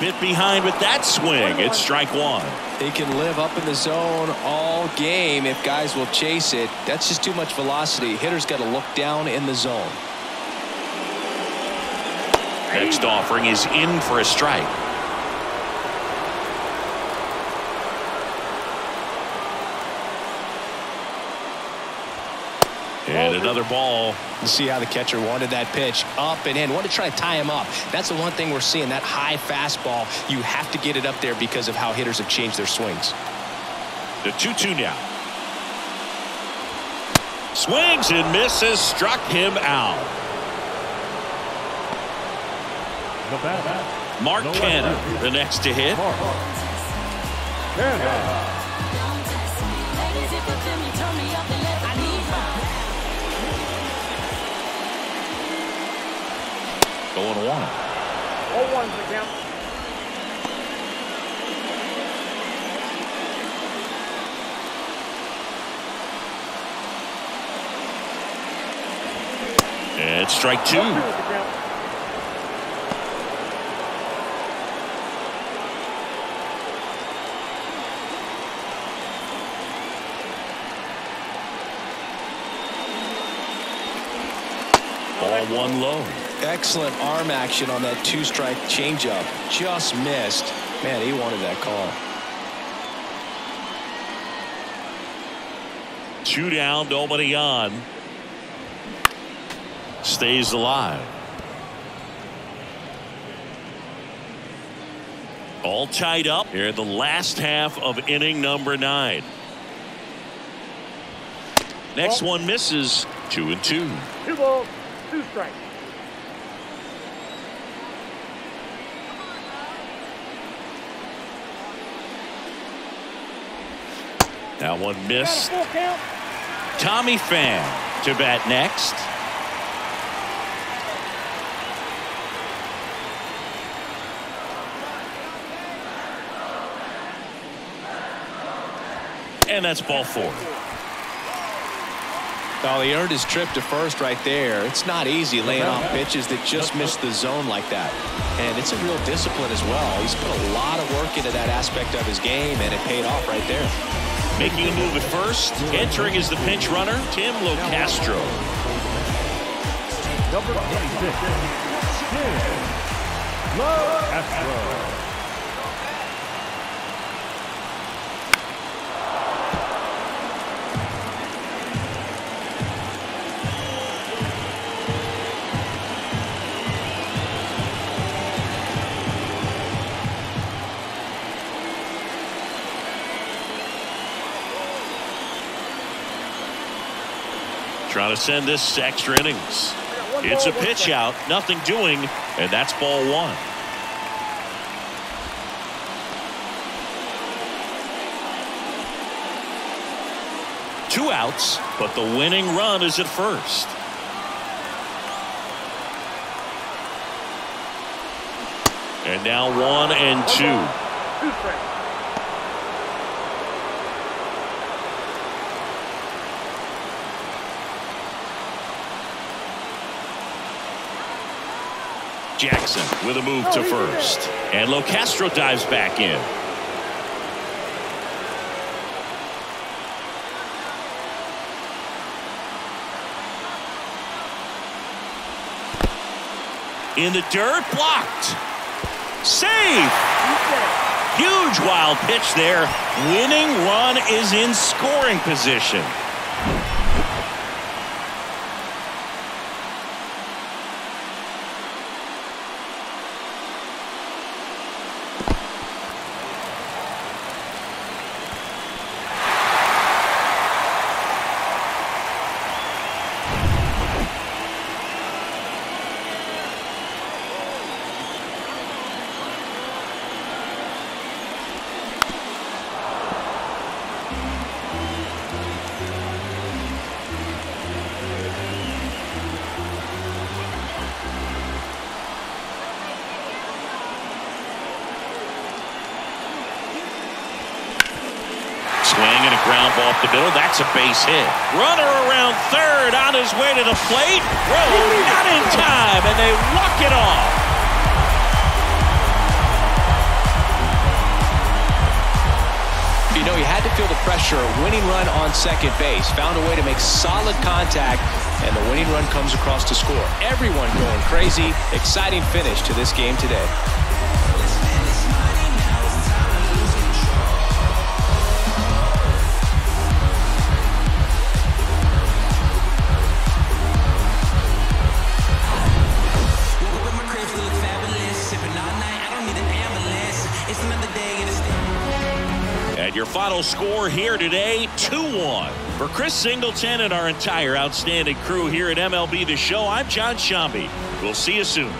Bit behind with that swing. It's strike one.
He can live up in the zone all game if guys will chase it. That's just too much velocity. Hitter's got to look down in the zone.
Next offering is in for a strike. And another ball.
You see how the catcher wanted that pitch up and in. Wanted to try to tie him up. That's the one thing we're seeing. That high fastball, you have to get it up there because of how hitters have changed their swings.
The 2-2 now. Swings and misses. Struck him out.
The bat.
Mark
No
Canha, the next to hit.
Mark.
0 1. 0 1 the
count.
Strike two. Ball one low.
Excellent arm action on that two-strike changeup. Just missed. Man, he wanted that call.
Two down, nobody on. Stays alive. All tied up here in the last half of inning number nine. Next one misses. Two and two.
Two balls, two strikes.
That one missed. Tommy Pham to bat next. And that's ball four.
Well, he earned his trip to first right there. It's not easy laying off pitches that just miss the zone like that. And it's a real discipline as well. He's put a lot of work into that aspect of his game, and it paid off right there.
Making a move at first. Entering as the pinch runner, Tim Locastro.
Number 26. Tim. Castro.
To send this extra innings. It's a pitch out, nothing doing, and that's ball one. Two outs, but the winning run is at first. And now one and two. Jackson with a move to first. And Locastro dives back in. In the dirt, blocked. Save. Huge wild pitch there. Winning run is in scoring position. Base hit. Runner around third on his way to the plate. Throw not in time, and they walk it off.
You know, he had to feel the pressure. Winning run on second base. Found a way to make solid contact, and the winning run comes across to score. Everyone going crazy. Exciting finish to this game today.
final score here today 2-1. For Chris Singleton and our entire outstanding crew here at MLB The Show, I'm Jon Sciambi. We'll see you soon.